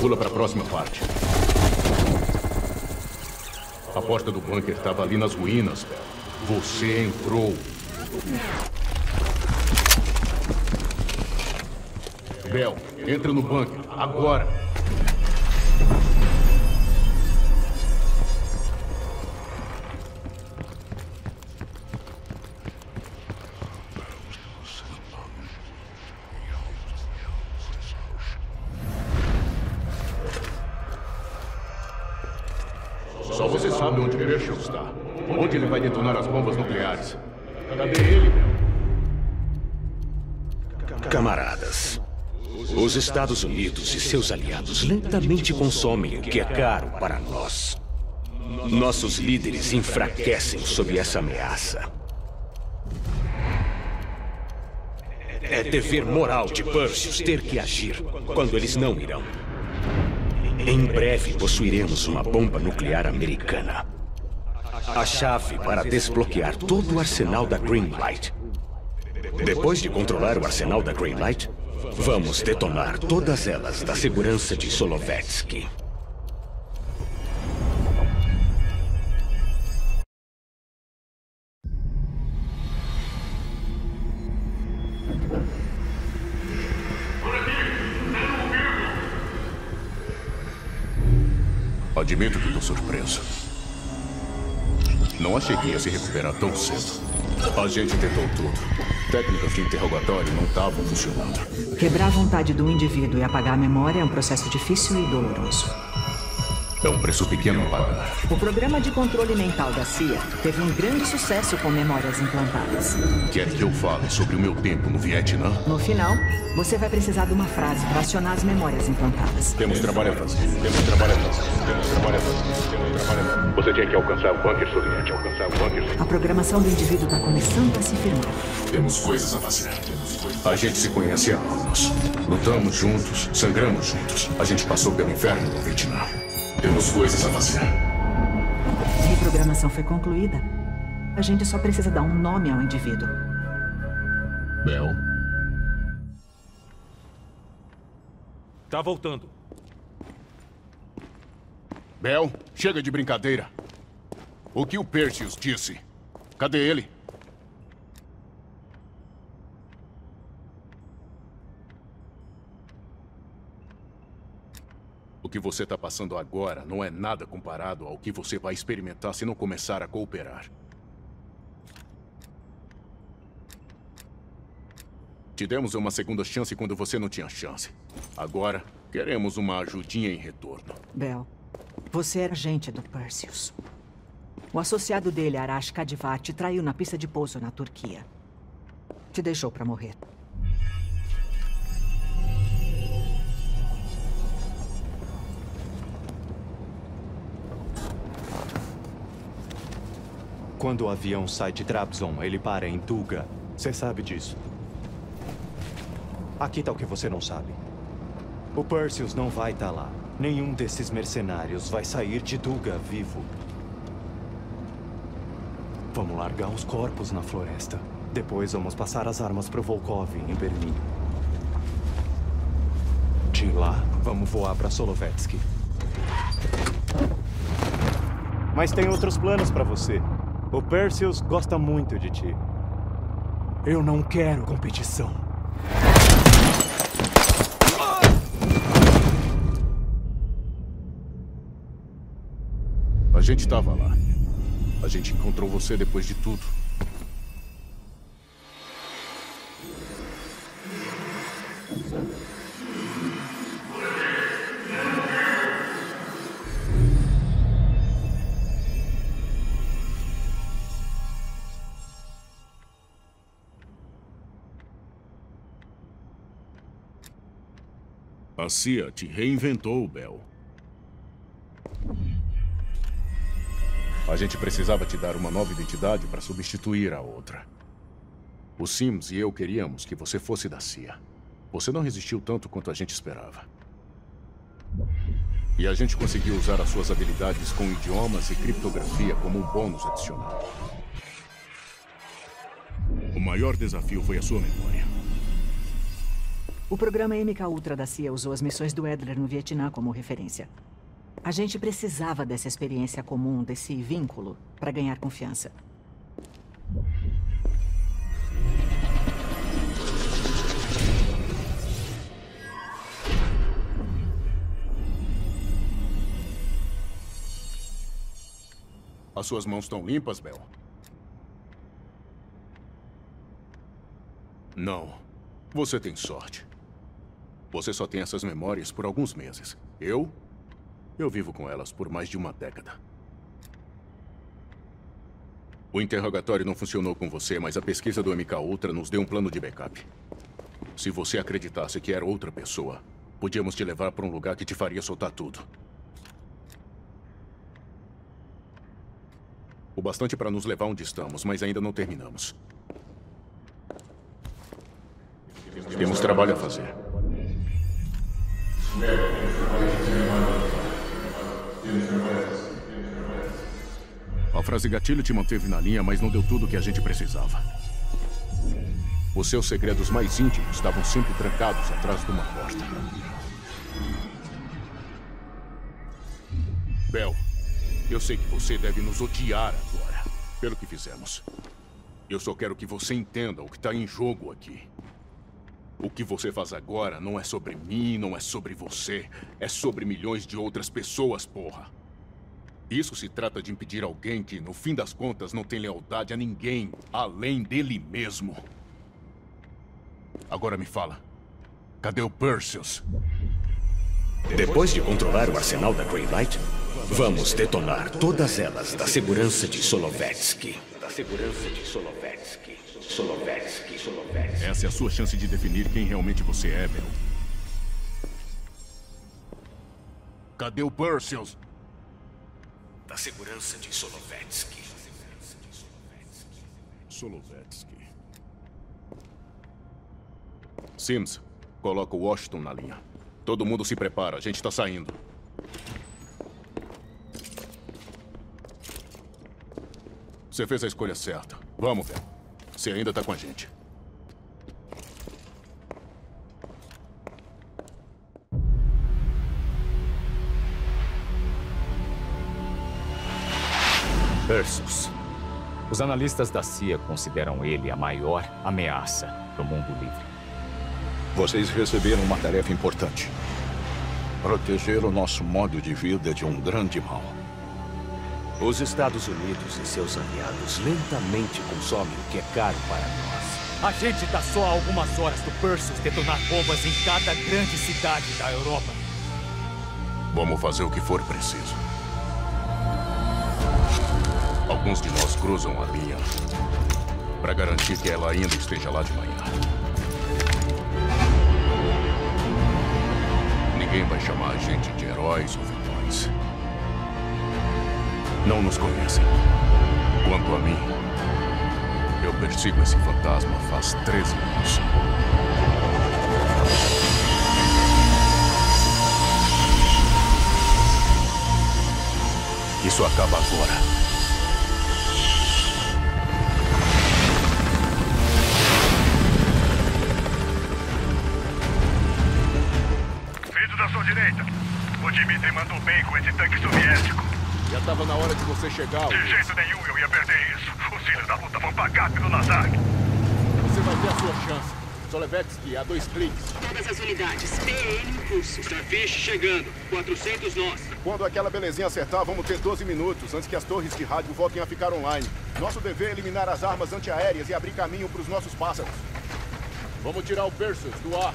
[SPEAKER 7] Pula para a próxima parte. A porta do bunker estava ali nas ruínas, Bel. Você entrou. Bel, entra no bunker, agora.
[SPEAKER 52] Estados Unidos e seus aliados lentamente consomem o que é caro para nós. Nossos líderes enfraquecem sob essa ameaça. É dever moral de Perseus ter que agir quando eles não irão. Em breve possuiremos uma bomba nuclear americana. A chave para desbloquear todo o arsenal da Greenlight. Depois de controlar o arsenal da Greenlight, vamos detonar todas elas da segurança de Solovetsky.
[SPEAKER 7] Admito que estou surpreso. Não achei que ia se recuperar tão cedo. A gente tentou tudo. Técnicas de interrogatório não estavam funcionando.
[SPEAKER 14] Quebrar a vontade do indivíduo e apagar a memória é um processo difícil e doloroso.
[SPEAKER 7] É um preço pequeno a pagar.
[SPEAKER 14] O programa de controle mental da CIA teve um grande sucesso com memórias implantadas.
[SPEAKER 7] Quer que eu fale sobre o meu tempo no Vietnã?
[SPEAKER 14] No final, você vai precisar de uma frase para acionar as memórias implantadas.
[SPEAKER 7] Temos trabalho a fazer. Temos trabalho a fazer. Temos trabalho a fazer. Temos trabalho a fazer. Você tinha que alcançar o bunker soviético. Alcançar o bunker
[SPEAKER 14] A programação do indivíduo está começando a se firmar.
[SPEAKER 7] Temos coisas a fazer. A gente se conhece há anos. Lutamos juntos, sangramos juntos. A gente passou pelo inferno no Vietnã. Temos coisas a fazer.
[SPEAKER 14] A reprogramação foi concluída. A gente só precisa dar um nome ao indivíduo.
[SPEAKER 7] Bel,
[SPEAKER 15] Tá voltando.
[SPEAKER 7] Bel, chega de brincadeira. O que o Perseus disse? Cadê ele? Que você está passando agora não é nada comparado ao que você vai experimentar se não começar a cooperar. Te demos uma segunda chance quando você não tinha chance. Agora, queremos uma ajudinha em retorno.
[SPEAKER 14] Bel, você era agente do Perseus. O associado dele, Arash Kadivar, te traiu na pista de pouso na Turquia. Te deixou para morrer.
[SPEAKER 2] Quando o avião sai de Trabzon, ele para em Tuga. Você sabe disso. Aqui tá o que você não sabe. O Perseus não vai estar lá. Nenhum desses mercenários vai sair de Tuga vivo. Vamos largar os corpos na floresta. Depois vamos passar as armas pro Volkov em Berlim. De lá, vamos voar para Solovetsky.
[SPEAKER 54] Mas tem outros planos pra você. O Perseus gosta muito de ti.
[SPEAKER 55] Eu não quero competição.
[SPEAKER 7] A gente estava lá. A gente encontrou você depois de tudo. CIA te reinventou, Bel. A gente precisava te dar uma nova identidade para substituir a outra. O Sims e eu queríamos que você fosse da CIA. Você não resistiu tanto quanto a gente esperava. E a gente conseguiu usar as suas habilidades com idiomas e criptografia como um bônus adicional. O maior desafio foi a sua memória.
[SPEAKER 14] O programa MK Ultra da CIA usou as missões do Edler no Vietnã como referência. A gente precisava dessa experiência comum, desse vínculo, para ganhar confiança.
[SPEAKER 7] As suas mãos estão limpas, Bel? Não. Você tem sorte. Você só tem essas memórias por alguns meses. Eu? Eu vivo com elas por mais de uma década. O interrogatório não funcionou com você, mas a pesquisa do MK Ultra nos deu um plano de backup. Se você acreditasse que era outra pessoa, podíamos te levar para um lugar que te faria soltar tudo. O bastante para nos levar onde estamos, mas ainda não terminamos. Temos trabalho a fazer. A frase gatilho te manteve na linha, mas não deu tudo o que a gente precisava. Os seus segredos mais íntimos estavam sempre trancados atrás de uma porta. Bel, eu sei que você deve nos odiar agora, pelo que fizemos. Eu só quero que você entenda o que está em jogo aqui. O que você faz agora não é sobre mim, não é sobre você. É sobre milhões de outras pessoas, porra. Isso se trata de impedir alguém que, no fim das contas, não tem lealdade a ninguém, além dele mesmo. Agora me fala. Cadê o Perseus?
[SPEAKER 52] Depois de controlar o arsenal da Grey Light, vamos detonar todas elas da segurança de Solovetsky. Da segurança de Solovetsky. Solovetsky, Solovetsky.
[SPEAKER 7] Essa é a sua chance de definir quem realmente você é, Bel. Cadê o Perseus?
[SPEAKER 52] Da segurança de Solovetsky.
[SPEAKER 7] Solovetsky. Sims, coloca o Washington na linha. Todo mundo se prepara, a gente está saindo. Você fez a escolha certa. Vamos, Bel. Você ainda está com a gente.
[SPEAKER 12] Perseus. Os analistas da CIA consideram ele a maior ameaça para o mundo livre.
[SPEAKER 1] Vocês receberam uma tarefa importante. Proteger o nosso modo de vida de um grande mal.
[SPEAKER 56] Os Estados Unidos e seus aliados lentamente consomem o que é caro para nós.
[SPEAKER 12] A gente está só a algumas horas do Perseus detonar bombas em cada grande cidade da Europa.
[SPEAKER 7] Vamos fazer o que for preciso. Alguns de nós cruzam a linha para garantir que ela ainda esteja lá de manhã. Ninguém vai chamar a gente de heróis ou. Não nos conhecem. Quanto a mim, eu persigo esse fantasma faz 13 anos. Isso acaba agora.
[SPEAKER 16] Vindo da sua direita. O Dmitry mandou bem com esse tanque soviético. Já tava na hora de você chegar.
[SPEAKER 12] De jeito nenhum eu ia perder isso. Os filhos da puta vão pagar pelo Nazar.
[SPEAKER 16] Você vai ter a sua chance. Solevetsky, a dois cliques.
[SPEAKER 50] Todas as unidades, PN em curso. Starfish chegando. 400 nós.
[SPEAKER 7] Quando aquela belezinha acertar, vamos ter 12 minutos antes que as torres de rádio voltem a ficar online. Nosso dever é eliminar as armas antiaéreas e abrir caminho para os nossos pássaros.
[SPEAKER 16] Vamos tirar o Perseus do ar.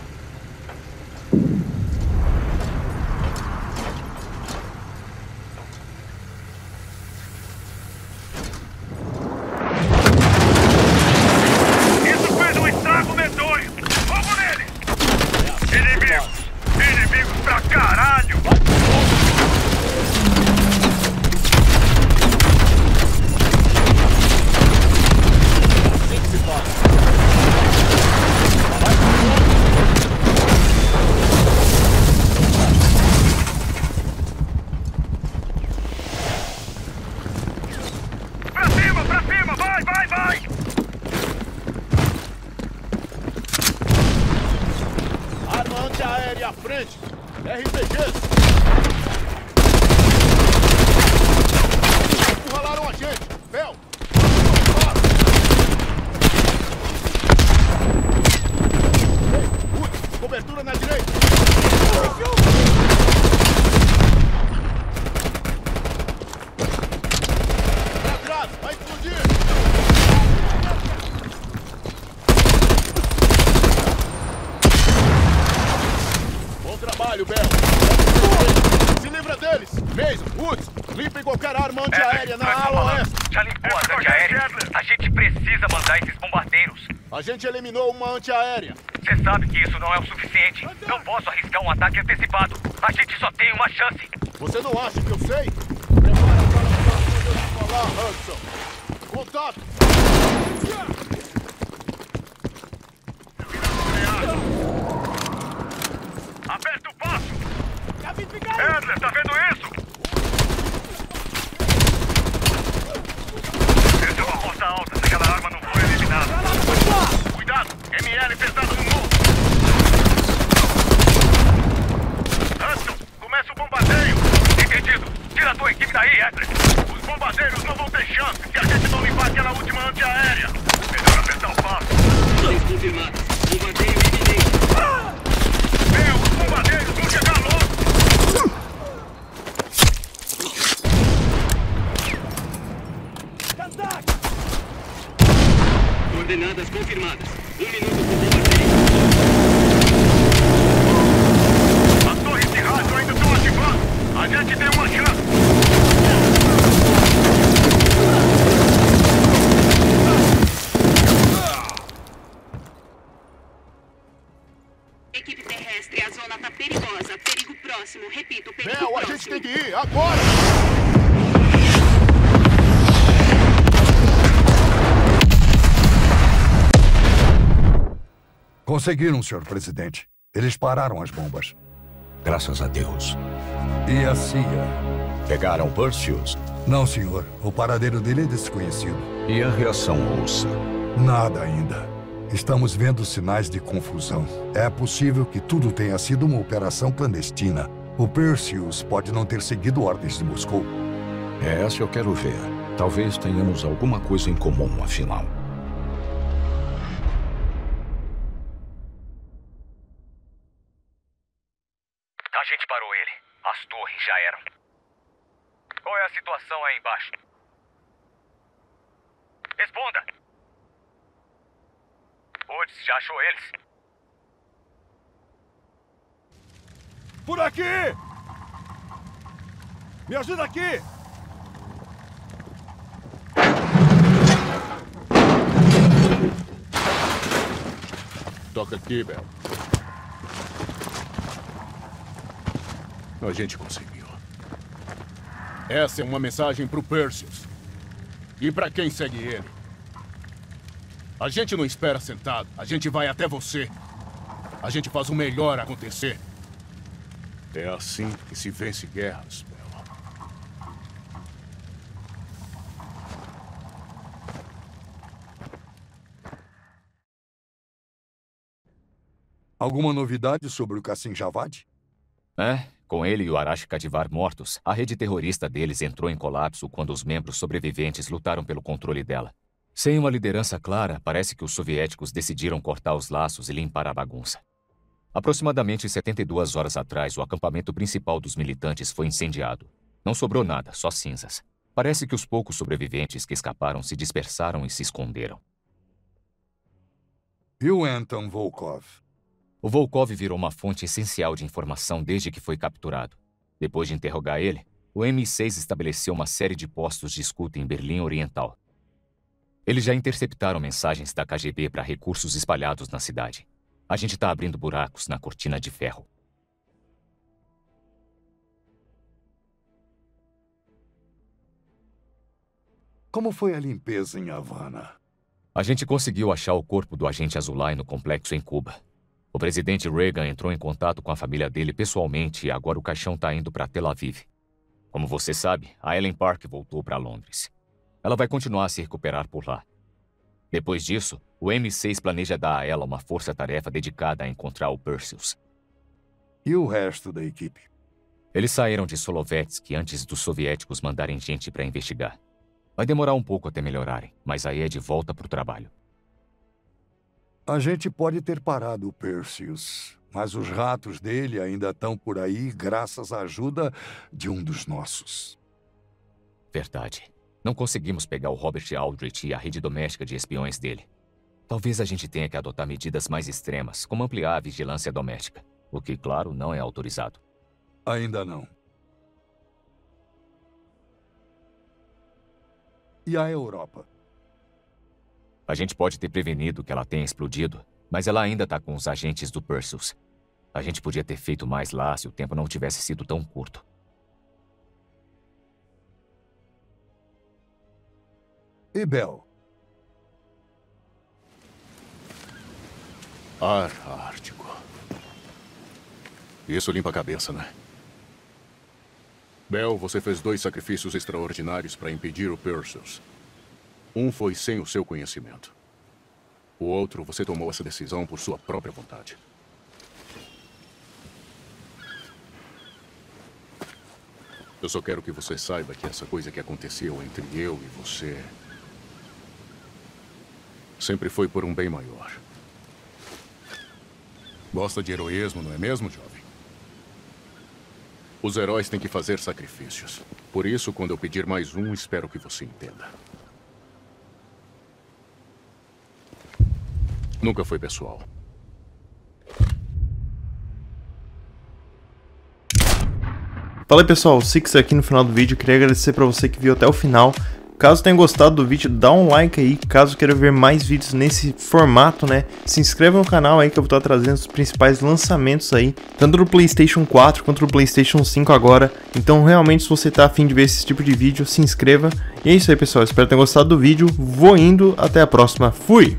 [SPEAKER 16] Antiaérea à frente. RPGs.
[SPEAKER 7] Encurralaram a gente. Woods, cobertura na direita. Pra trás, vai explodir.
[SPEAKER 16] Bom trabalho, Bel.
[SPEAKER 7] Se livra deles. Mason, Woods, limpem qualquer arma antiaérea na ala oeste.
[SPEAKER 12] Já limpou as antiaéreas? A gente precisa mandar esses bombardeiros.
[SPEAKER 7] A gente eliminou uma antiaérea.
[SPEAKER 12] Você sabe que isso não é o suficiente. Não posso arriscar um ataque antecipado. A gente só tem uma chance.
[SPEAKER 7] Você não acha
[SPEAKER 10] Conseguiram, senhor presidente. Eles pararam as bombas.
[SPEAKER 1] Graças a Deus.
[SPEAKER 10] E a CIA?
[SPEAKER 1] Pegaram Perseus?
[SPEAKER 10] Não, senhor. O paradeiro dele é desconhecido.
[SPEAKER 1] E a reação russa?
[SPEAKER 10] Nada ainda. Estamos vendo sinais de confusão. É possível que tudo tenha sido uma operação clandestina. O Perseus pode não ter seguido ordens de Moscou.
[SPEAKER 1] É essa eu quero ver. Talvez tenhamos alguma coisa em comum, afinal.
[SPEAKER 11] Por aqui! Me ajuda aqui!
[SPEAKER 16] Toca aqui, Bel. A gente conseguiu. Essa é uma mensagem pro Perseus. E pra quem segue ele. A gente não espera sentado. A gente vai até você. A gente faz o melhor acontecer. É assim que se vence guerras.
[SPEAKER 10] Alguma novidade sobre o Cassim Javad?
[SPEAKER 57] É,
[SPEAKER 12] Com ele e o Arash Kadivar mortos, a rede terrorista deles entrou em colapso quando os membros sobreviventes lutaram pelo controle dela. Sem uma liderança clara, parece que os soviéticos decidiram cortar os laços e limpar a bagunça. Aproximadamente 72 horas atrás, o acampamento principal dos militantes foi incendiado. Não sobrou nada, só cinzas. Parece que os poucos sobreviventes que escaparam se dispersaram e se esconderam.
[SPEAKER 10] E o Anton Volkov?
[SPEAKER 12] O Volkov virou uma fonte essencial de informação desde que foi capturado. Depois de interrogar ele, o M6 estabeleceu uma série de postos de escuta em Berlim Oriental. Eles já interceptaram mensagens da KGB para recursos espalhados na cidade. A gente está abrindo buracos na cortina de ferro.
[SPEAKER 10] Como foi a limpeza em Havana?
[SPEAKER 12] A gente conseguiu achar o corpo do agente Azulay no complexo em Cuba. O presidente Reagan entrou em contato com a família dele pessoalmente e agora o caixão está indo para Tel Aviv. Como você sabe, a Ellen Park voltou para Londres. Ela vai continuar a se recuperar por lá. Depois disso, o M6 planeja dar a ela uma força-tarefa dedicada a encontrar o Perseus.
[SPEAKER 10] E o resto da equipe?
[SPEAKER 12] Eles saíram de Solovetsky antes dos soviéticos mandarem gente para investigar. Vai demorar um pouco até melhorarem, mas aí é de volta para o trabalho.
[SPEAKER 10] A gente pode ter parado o Perseus, mas os ratos dele ainda estão por aí graças à ajuda de um dos nossos.
[SPEAKER 12] Verdade. Não conseguimos pegar o Robert Aldrich e a rede doméstica de espiões dele. Talvez a gente tenha que adotar medidas mais extremas, como ampliar a vigilância doméstica, o que, claro, não é autorizado.
[SPEAKER 10] Ainda não. E a Europa?
[SPEAKER 12] A gente pode ter prevenido que ela tenha explodido, mas ela ainda está com os agentes do Perseus. A gente podia ter feito mais lá se o tempo não tivesse sido tão curto.
[SPEAKER 10] E Bel?
[SPEAKER 7] Ar ártico. Isso limpa a cabeça, né? Bel, você fez dois sacrifícios extraordinários para impedir o Perseus. Um foi sem o seu conhecimento. O outro, você tomou essa decisão por sua própria vontade. Eu só quero que você saiba que essa coisa que aconteceu entre eu e você sempre foi por um bem maior. Gosta de heroísmo, não é mesmo, jovem? Os heróis têm que fazer sacrifícios. Por isso, quando eu pedir mais um, espero que você entenda. Nunca foi pessoal.
[SPEAKER 58] Fala aí pessoal, Six aqui no final do vídeo, queria agradecer para você que viu até o final. Caso tenha gostado do vídeo, dá um like aí, caso queira ver mais vídeos nesse formato, né? Se inscreva no canal aí que eu vou estar trazendo os principais lançamentos aí, tanto do Playstation 4 quanto do Playstation 5 agora. Então realmente se você tá afim de ver esse tipo de vídeo, se inscreva. E é isso aí pessoal, espero que tenham gostado do vídeo, vou indo, até a próxima, fui!